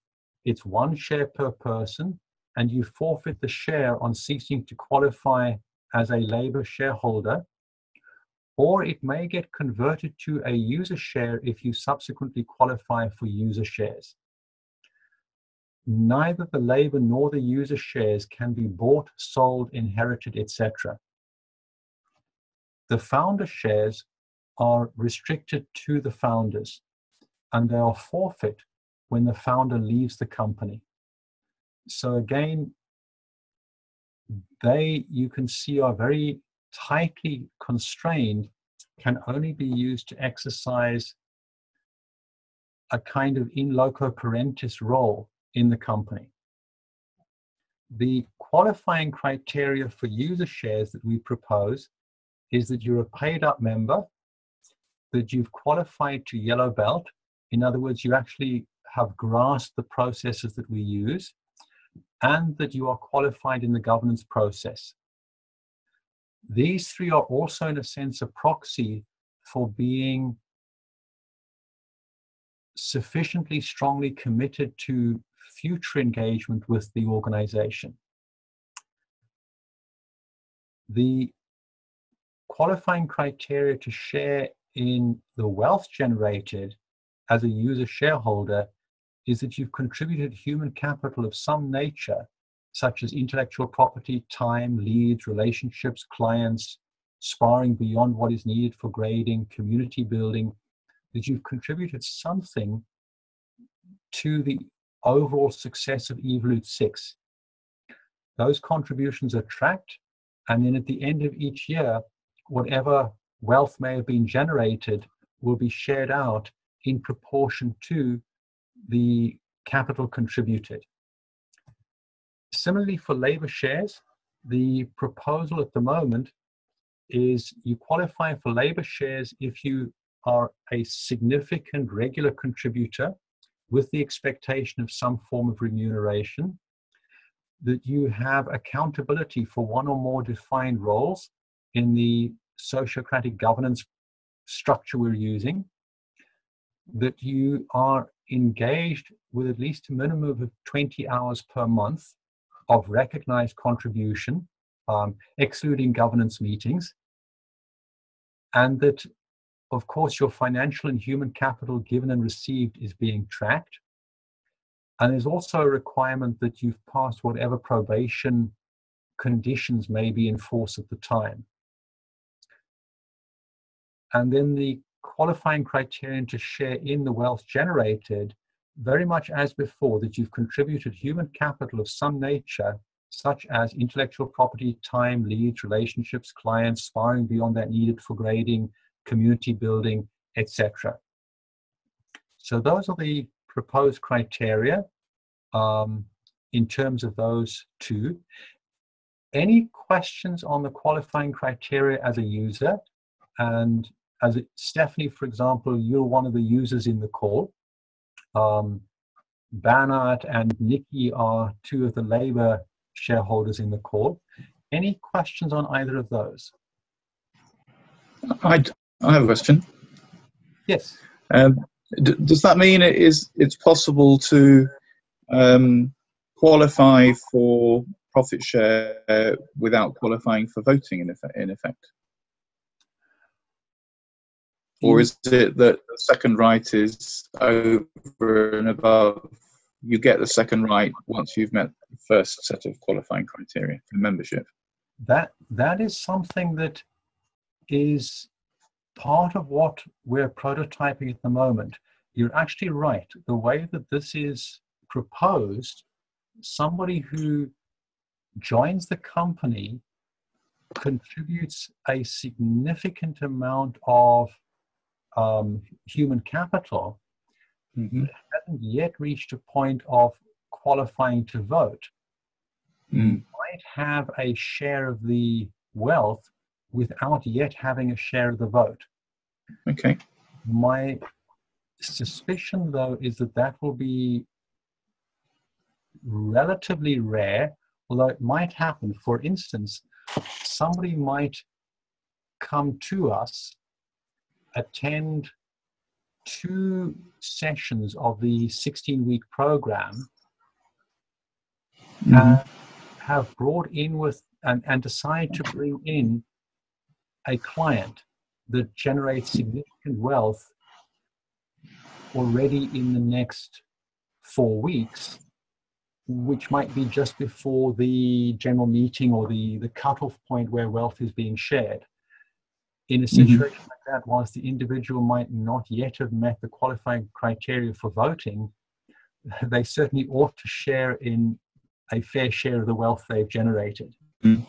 it's one share per person, and you forfeit the share on ceasing to qualify as a labor shareholder or it may get converted to a user share if you subsequently qualify for user shares. Neither the labor nor the user shares can be bought, sold, inherited, etc. The founder shares are restricted to the founders and they are forfeit when the founder leaves the company. So again, they you can see are very tightly constrained can only be used to exercise a kind of in loco parentis role in the company. The qualifying criteria for user shares that we propose is that you're a paid up member, that you've qualified to yellow belt. In other words, you actually have grasped the processes that we use, and that you are qualified in the governance process. These three are also, in a sense, a proxy for being sufficiently strongly committed to future engagement with the organization. The qualifying criteria to share in the wealth generated as a user shareholder is that you've contributed human capital of some nature such as intellectual property, time, leads, relationships, clients, sparring beyond what is needed for grading, community building, that you've contributed something to the overall success of EvoluteSix. Those contributions are tracked, and then at the end of each year, whatever wealth may have been generated will be shared out in proportion to the capital contributed. Similarly, for labor shares, the proposal at the moment is you qualify for labor shares if you are a significant regular contributor with the expectation of some form of remuneration, that you have accountability for one or more defined roles in the sociocratic governance structure we're using, that you are engaged with at least a minimum of 20 hours per month of recognized contribution, um, excluding governance meetings, and that, of course, your financial and human capital given and received is being tracked. And there's also a requirement that you've passed whatever probation conditions may be in force at the time. And then the qualifying criterion to share in the wealth generated very much as before that you've contributed human capital of some nature such as intellectual property, time, leads, relationships, clients, sparring beyond that needed for grading, community building, etc. So those are the proposed criteria um, in terms of those two. Any questions on the qualifying criteria as a user? And as it, Stephanie, for example, you're one of the users in the call. Um, Bernard and Nikki are two of the Labour shareholders in the call. Any questions on either of those? I, I have a question. Yes. Um, does that mean it is it's possible to um, qualify for profit share without qualifying for voting in effect? In effect? Or is it that the second right is over and above? You get the second right once you've met the first set of qualifying criteria for membership. That that is something that is part of what we're prototyping at the moment. You're actually right. The way that this is proposed, somebody who joins the company contributes a significant amount of um, human capital mm-hmm. hasn't yet reached a point of qualifying to vote mm. might have a share of the wealth without yet having a share of the vote. Okay. My suspicion, though, is that that will be relatively rare, although it might happen. For instance, somebody might come to us attend two sessions of the 16 week program mm-hmm. and have brought in with and, and decide to bring in a client that generates significant wealth already in the next four weeks, which might be just before the general meeting or the, the cutoff point where wealth is being shared in a mm-hmm. situation mm-hmm. like that, whilst the individual might not yet have met the qualifying criteria for voting, they certainly ought to share in a fair share of the wealth they've generated. Mm.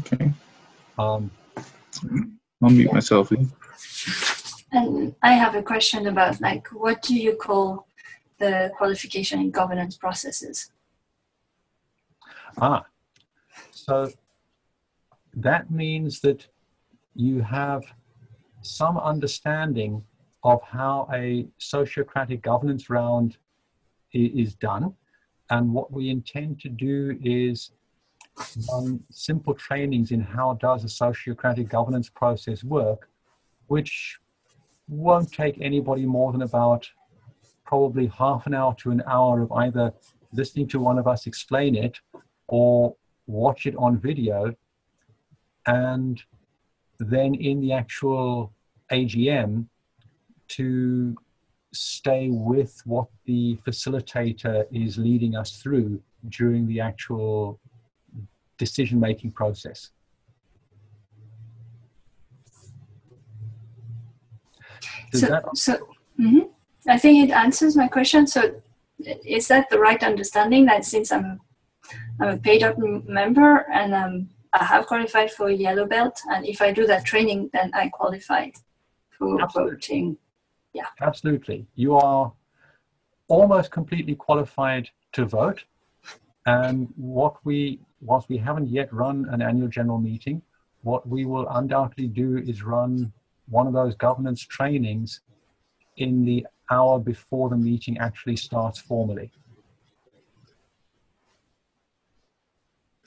Okay. Um, I'll mute myself. And I have a question about like, what do you call the qualification in governance processes? Ah, so that means that you have some understanding of how a sociocratic governance round is done. And what we intend to do is run simple trainings in how does a sociocratic governance process work, which won't take anybody more than about probably half an hour to an hour of either listening to one of us explain it or watch it on video and then in the actual AGM to stay with what the facilitator is leading us through during the actual decision making process. Does so, that... so mm-hmm. I think it answers my question. So, is that the right understanding that since I'm I'm a paid up member and um, I have qualified for yellow belt, and if I do that training, then I qualify for Absolutely. voting. Yeah. Absolutely. You are almost completely qualified to vote. And what we, whilst we haven't yet run an annual general meeting, what we will undoubtedly do is run one of those governance trainings in the hour before the meeting actually starts formally.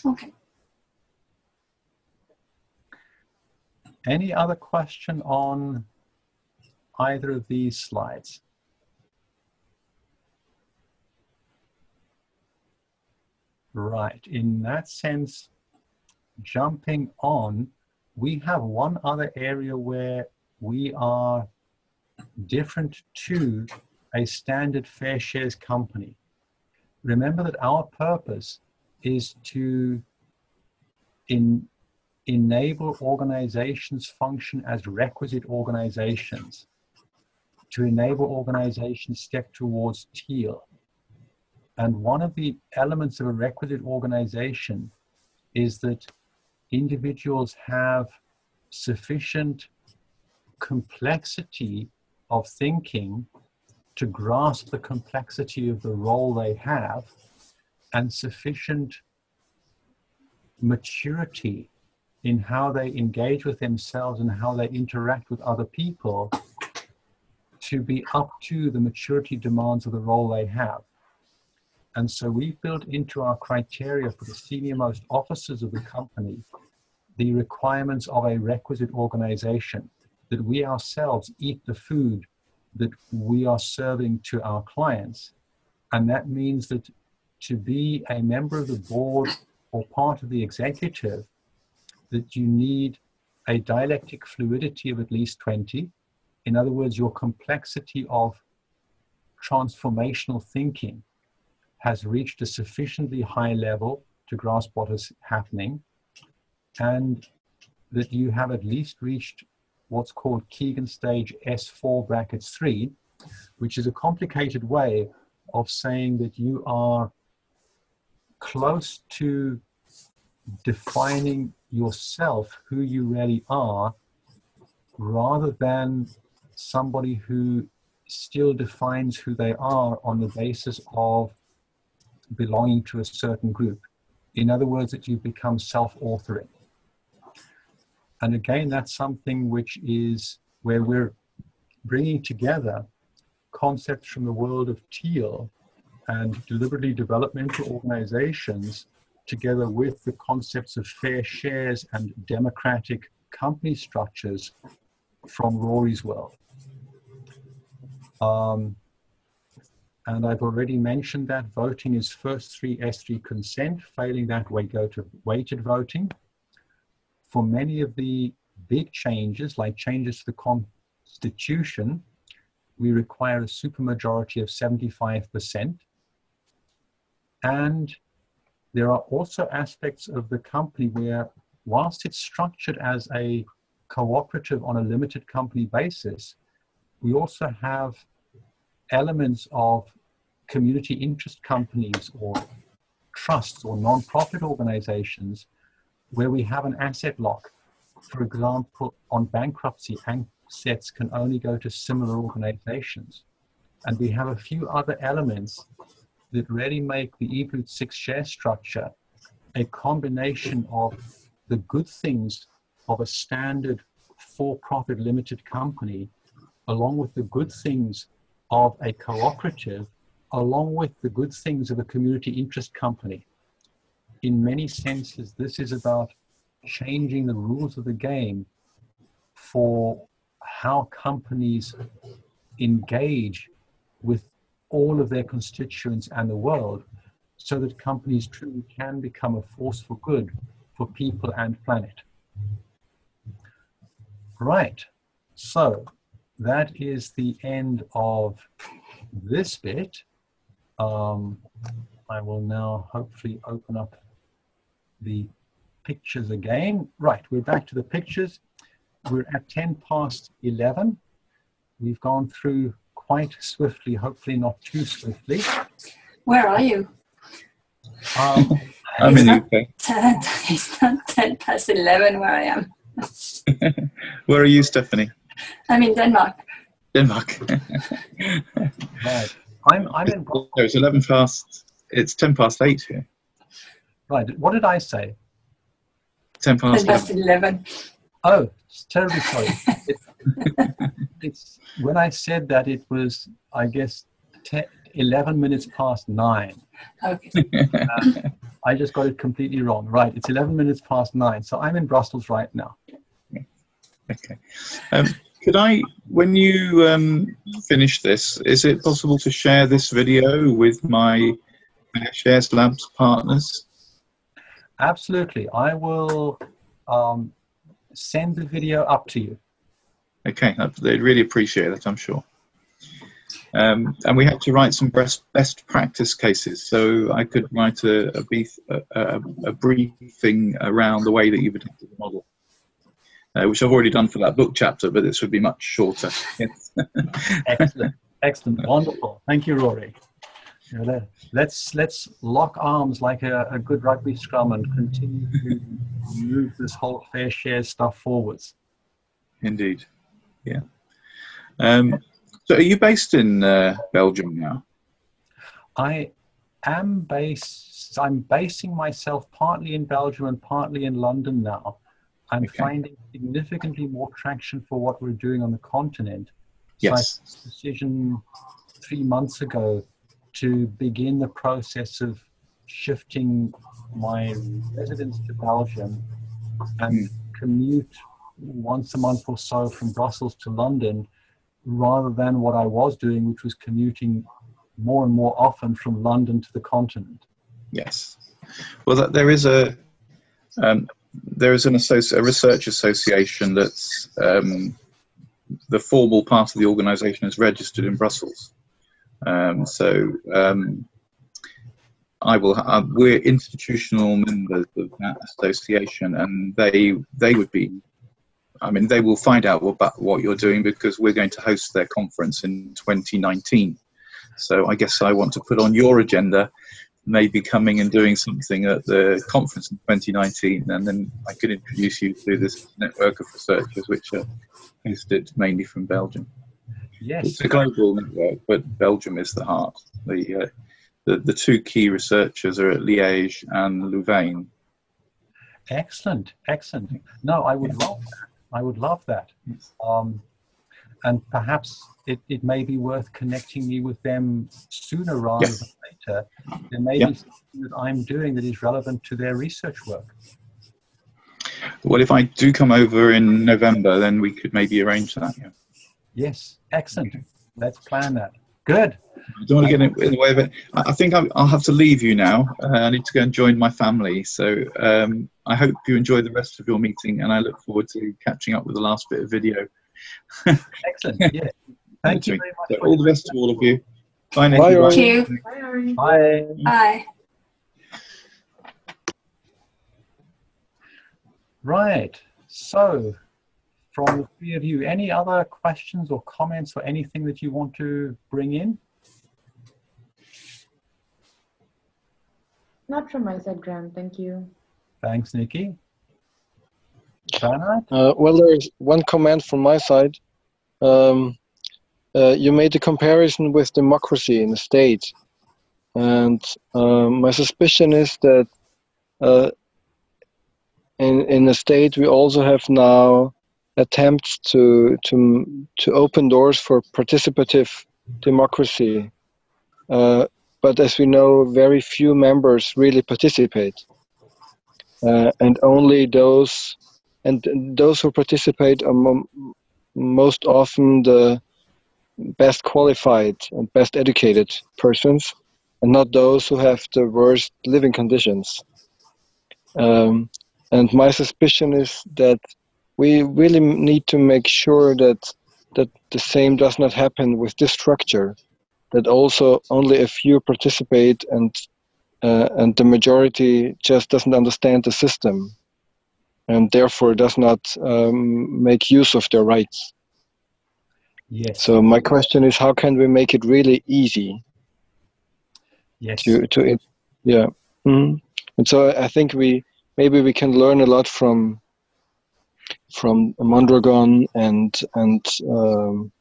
Okay. Any other question on either of these slides? Right, in that sense, jumping on, we have one other area where we are different to a standard fair shares company. Remember that our purpose is to in enable organizations function as requisite organizations, to enable organizations step towards teal. And one of the elements of a requisite organization is that individuals have sufficient complexity of thinking to grasp the complexity of the role they have and sufficient maturity in how they engage with themselves and how they interact with other people to be up to the maturity demands of the role they have. And so we've built into our criteria for the senior most officers of the company the requirements of a requisite organization that we ourselves eat the food that we are serving to our clients. And that means that to be a member of the board or part of the executive, that you need a dialectic fluidity of at least 20. In other words, your complexity of transformational thinking has reached a sufficiently high level to grasp what is happening, and that you have at least reached what's called Kegan stage S4 brackets 3, which is a complicated way of saying that you are close to defining yourself, who you really are, rather than somebody who still defines who they are on the basis of belonging to a certain group. In other words, that you become self authoring. And again, that's something which is where we're bringing together concepts from the world of teal and deliberately developmental organizations together with the concepts of fair shares and democratic company structures from Rory's world. Um, and I've already mentioned that voting is first three S3 consent. Failing that, we go to weighted voting for many of the big changes, like changes to the Constitution, we require a supermajority of 75%. And there are also aspects of the company where, whilst it's structured as a cooperative on a limited company basis, we also have elements of community interest companies or trusts or non-profit organizations where we have an asset lock. For example, on bankruptcy, assets can only go to similar organizations. And we have a few other elements that really make the EvoluteSix share structure a combination of the good things of a standard for-profit limited company, along with the good things of a cooperative, along with the good things of a community interest company. In many senses, this is about changing the rules of the game for how companies engage with all of their constituents and the world so that companies truly can become a force for good for people and planet. Right, so that is the end of this bit. Um, I will now hopefully open up the pictures again. Right, we're back to the pictures. We're at 10 past 11. We've gone through quite swiftly, hopefully not too swiftly. Where are you? Um, I'm in the UK. 10, it's not 10 past 11 where I am. where are you, Stephanie? I'm in Denmark. Denmark. right. I'm, I'm in. No, it's 11 past, it's 10 past 8 here. Right. What did I say? 10 past 11. 11. Oh, it's terribly sorry. it, it's when I said that it was, I guess, 10, 11 minutes past nine. Okay. Uh, I just got it completely wrong. Right, it's 11 minutes past nine. So I'm in Brussels right now. Okay. Um, could I, when you um, finish this, is it possible to share this video with my Shares Labs partners? Absolutely. I will um, send the video up to you. Okay, they'd really appreciate it, I'm sure. Um, and we had to write some best, best practice cases. So I could write a, a, brief, a, a briefing around the way that you've adapted the model, uh, which I've already done for that book chapter, but this would be much shorter. Excellent. Excellent. Wonderful. Thank you, Rory. Let's let's lock arms like a, a good rugby scrum and continue to move this whole fair share stuff forwards. Indeed. Yeah. Um, so, are you based in uh, Belgium now? I am based. I'm basing myself partly in Belgium and partly in London now. I'm okay. finding significantly more traction for what we're doing on the continent. So yes. I decision three months ago to begin the process of shifting my residence to Belgium and mm. commute once a month or so from Brussels to London rather than what I was doing, which was commuting more and more often from London to the continent. Yes. Well, there is a um, there is an associ- a research association that's um, the formal part of the organisation is registered in Brussels. Um, so um, I will. We're institutional members of that association, and they they would be I mean, they will find out about what you're doing because we're going to host their conference in 2019. So I guess I want to put on your agenda, maybe coming and doing something at the conference in 2019, and then I could introduce you to this network of researchers which are hosted mainly from Belgium. Yes, it's a global network, but Belgium is the heart. The uh, the, the two key researchers are at Liège and Louvain. Excellent, excellent. No, I would love that. I would love that. Um, and perhaps it, it may be worth connecting me with them sooner rather yes. than later. There may be something that I'm doing that is relevant to their research work. Well, if I do come over in November, then we could maybe arrange that. Yeah. Yes, excellent. Let's plan that. Good. I don't want to get in, the way of it. I think I'll have to leave you now. Uh, I need to go and join my family. So um, I hope you enjoy the rest of your meeting, and I look forward to catching up with the last bit of video. Excellent. Yeah. Thank you very much. So all the best to all of you. Bye, Bye. Thank you. Bye. Bye. Right. So, from the three of you, any other questions or comments or anything that you want to bring in? Not from my side, Graham. Thank you. Thanks, Nikki. Bernard? Uh, well, there's one comment from my side. Um, uh, you made a comparison with democracy in the state. And uh, my suspicion is that uh, in, in the state we also have now attempts to, to, to open doors for participative democracy. Uh, but as we know, very few members really participate, uh, and only those and those who participate are most often the best qualified and best educated persons, and not those who have the worst living conditions. Um, and my suspicion is that we really need to make sure that that the same does not happen with this structure that also only a few participate and uh, and the majority just doesn't understand the system and therefore does not um, make use of their rights. Yes. So my question is, how can we make it really easy? Yes. To to it yeah. Mm-hmm. And so I think we maybe we can learn a lot from from Mondragon and and um,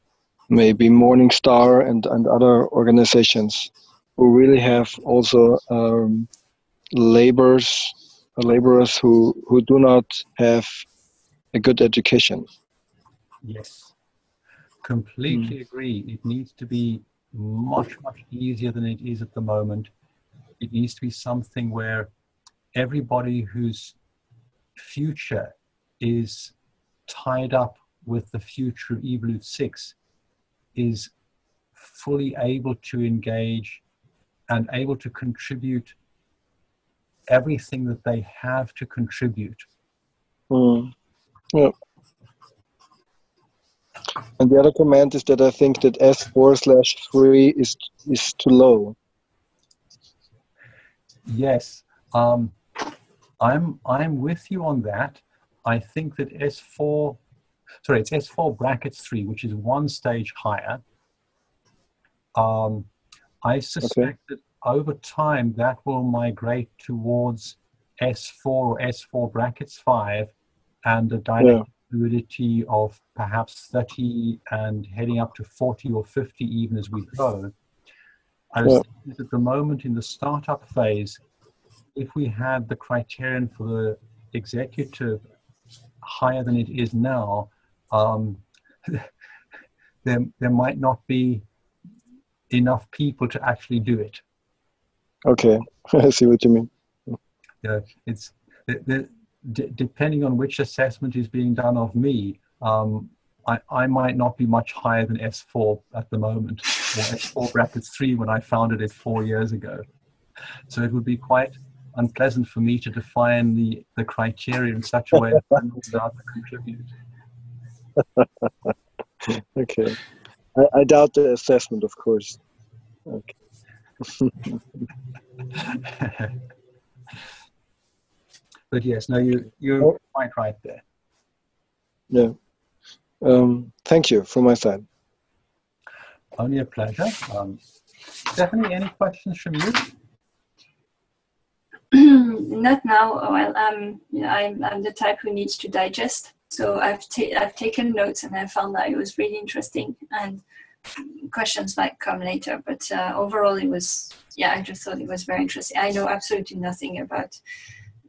maybe Morningstar and, and other organizations who really have also um, laborers laborers who, who do not have a good education. Yes, completely mm. agree. It needs to be much, much easier than it is at the moment. It needs to be something where everybody whose future is tied up with the future of EvoluteSix is fully able to engage and able to contribute everything that they have to contribute. Mm. Yeah. And the other comment is that I think that S4 slash 3 is, is too low. Yes, um, I'm, I'm with you on that. I think that S4, sorry, it's S4 brackets 3, which is one stage higher. Um, I suspect okay. that over time that will migrate towards S4 or S4 brackets 5 and a dynamic yeah. fluidity of perhaps 30 and heading up to 40 or 50 even as we go. I was yeah. at the moment in the startup phase, if we had the criterion for the executive higher than it is now, um, there, there might not be enough people to actually do it. Okay, I see what you mean. Yeah, it's the, the, d- depending on which assessment is being done of me. Um, I, I might not be much higher than S4 at the moment, or S4 brackets 3 when I founded it four years ago. So it would be quite unpleasant for me to define the, the criteria in such a way that I'm not to contribute. okay. I, I, doubt the assessment, of course. Okay. but yes, no, you, you're oh. quite right there. Yeah. Um, thank you from my side. Only a pleasure. Um, Stephanie, any questions from you? Not now. Well, um, I'm, I'm the type who needs to digest. So I've, ta- I've taken notes and I found that it was really interesting. And questions might come later, but uh, overall it was, yeah, I just thought it was very interesting. I know absolutely nothing about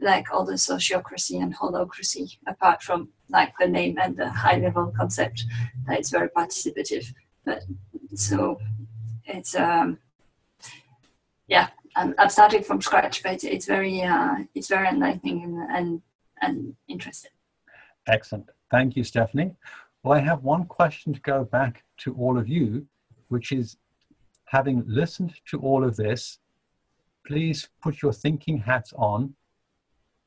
like all the sociocracy and holacracy apart from like the name and the high level concept that it's very participative. But so it's, um, yeah, I'm, I'm starting from scratch, but it's very uh, it's very enlightening and, and and interesting. Excellent. Thank you, Stephanie. Well, I have one question to go back to all of you, which is having listened to all of this, please put your thinking hats on.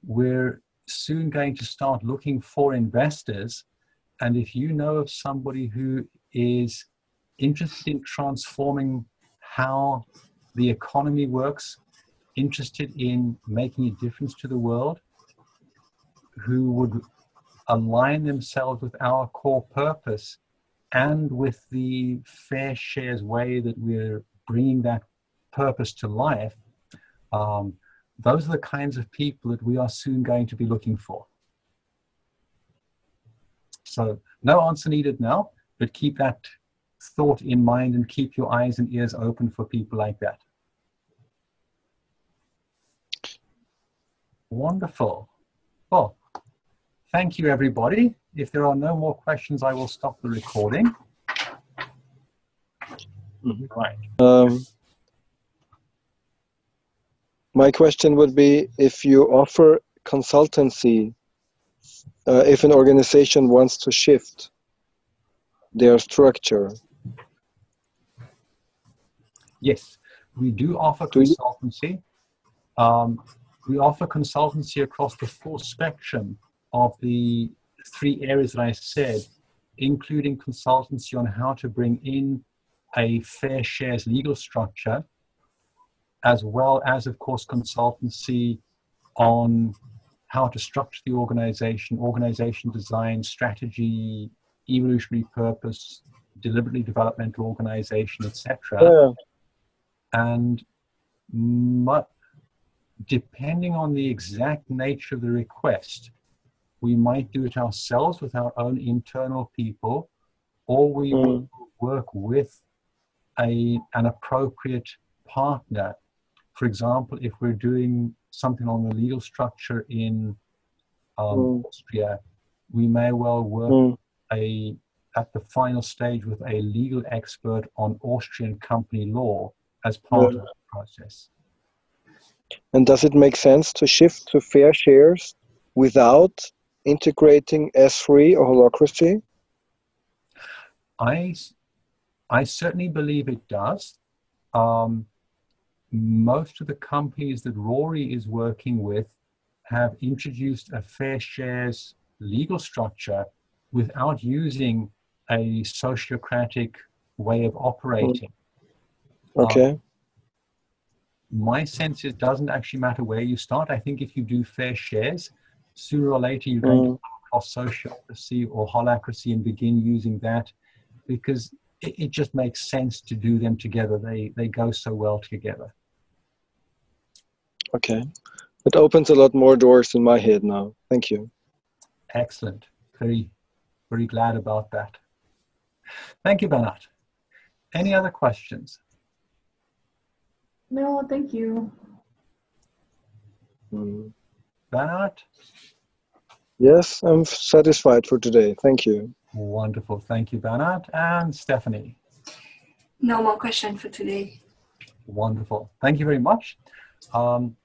We're soon going to start looking for investors. And if you know of somebody who is interested in transforming how the economy works, interested in making a difference to the world, who would align themselves with our core purpose and with the fair shares way that we're bringing that purpose to life, um, those are the kinds of people that we are soon going to be looking for. So, no answer needed now, but keep that thought in mind and keep your eyes and ears open for people like that. Wonderful. Well, thank you, everybody. If there are no more questions, I will stop the recording. Right. Um, my question would be if you offer consultancy, uh, if an organization wants to shift their structure. Yes, we do offer consultancy. Um, we offer consultancy across the full spectrum of the three areas that I said, including consultancy on how to bring in a fair shares legal structure, as well as, of course, consultancy on how to structure the organization, organization design, strategy, evolutionary purpose, deliberately developmental organization, etc. Yeah. And depending on the exact nature of the request, we might do it ourselves with our own internal people, or we mm. will work with a, an appropriate partner. For example, if we're doing something on the legal structure in um, mm. Austria, we may well work mm. a at the final stage with a legal expert on Austrian company law as part of the process. And does it make sense to shift to fair shares without integrating S3 or holacracy? I, I certainly believe it does. Um, most of the companies that Rory is working with have introduced a fair shares legal structure without using a sociocratic way of operating. Okay. Um, my sense is it doesn't actually matter where you start. I think if you do fair shares, sooner or later you're going Mm. to come across sociocracy or holacracy and begin using that because it, it just makes sense to do them together. They they go so well together. Okay. It opens a lot more doors in my head now. Thank you. Excellent. Very, very glad about that. Thank you, Bernard. Any other questions? No, thank you. Mm. Bernard? Yes, I'm satisfied for today. Thank you. Wonderful. Thank you, Bernard. And Stephanie? No more question for today. Wonderful. Thank you very much. Um,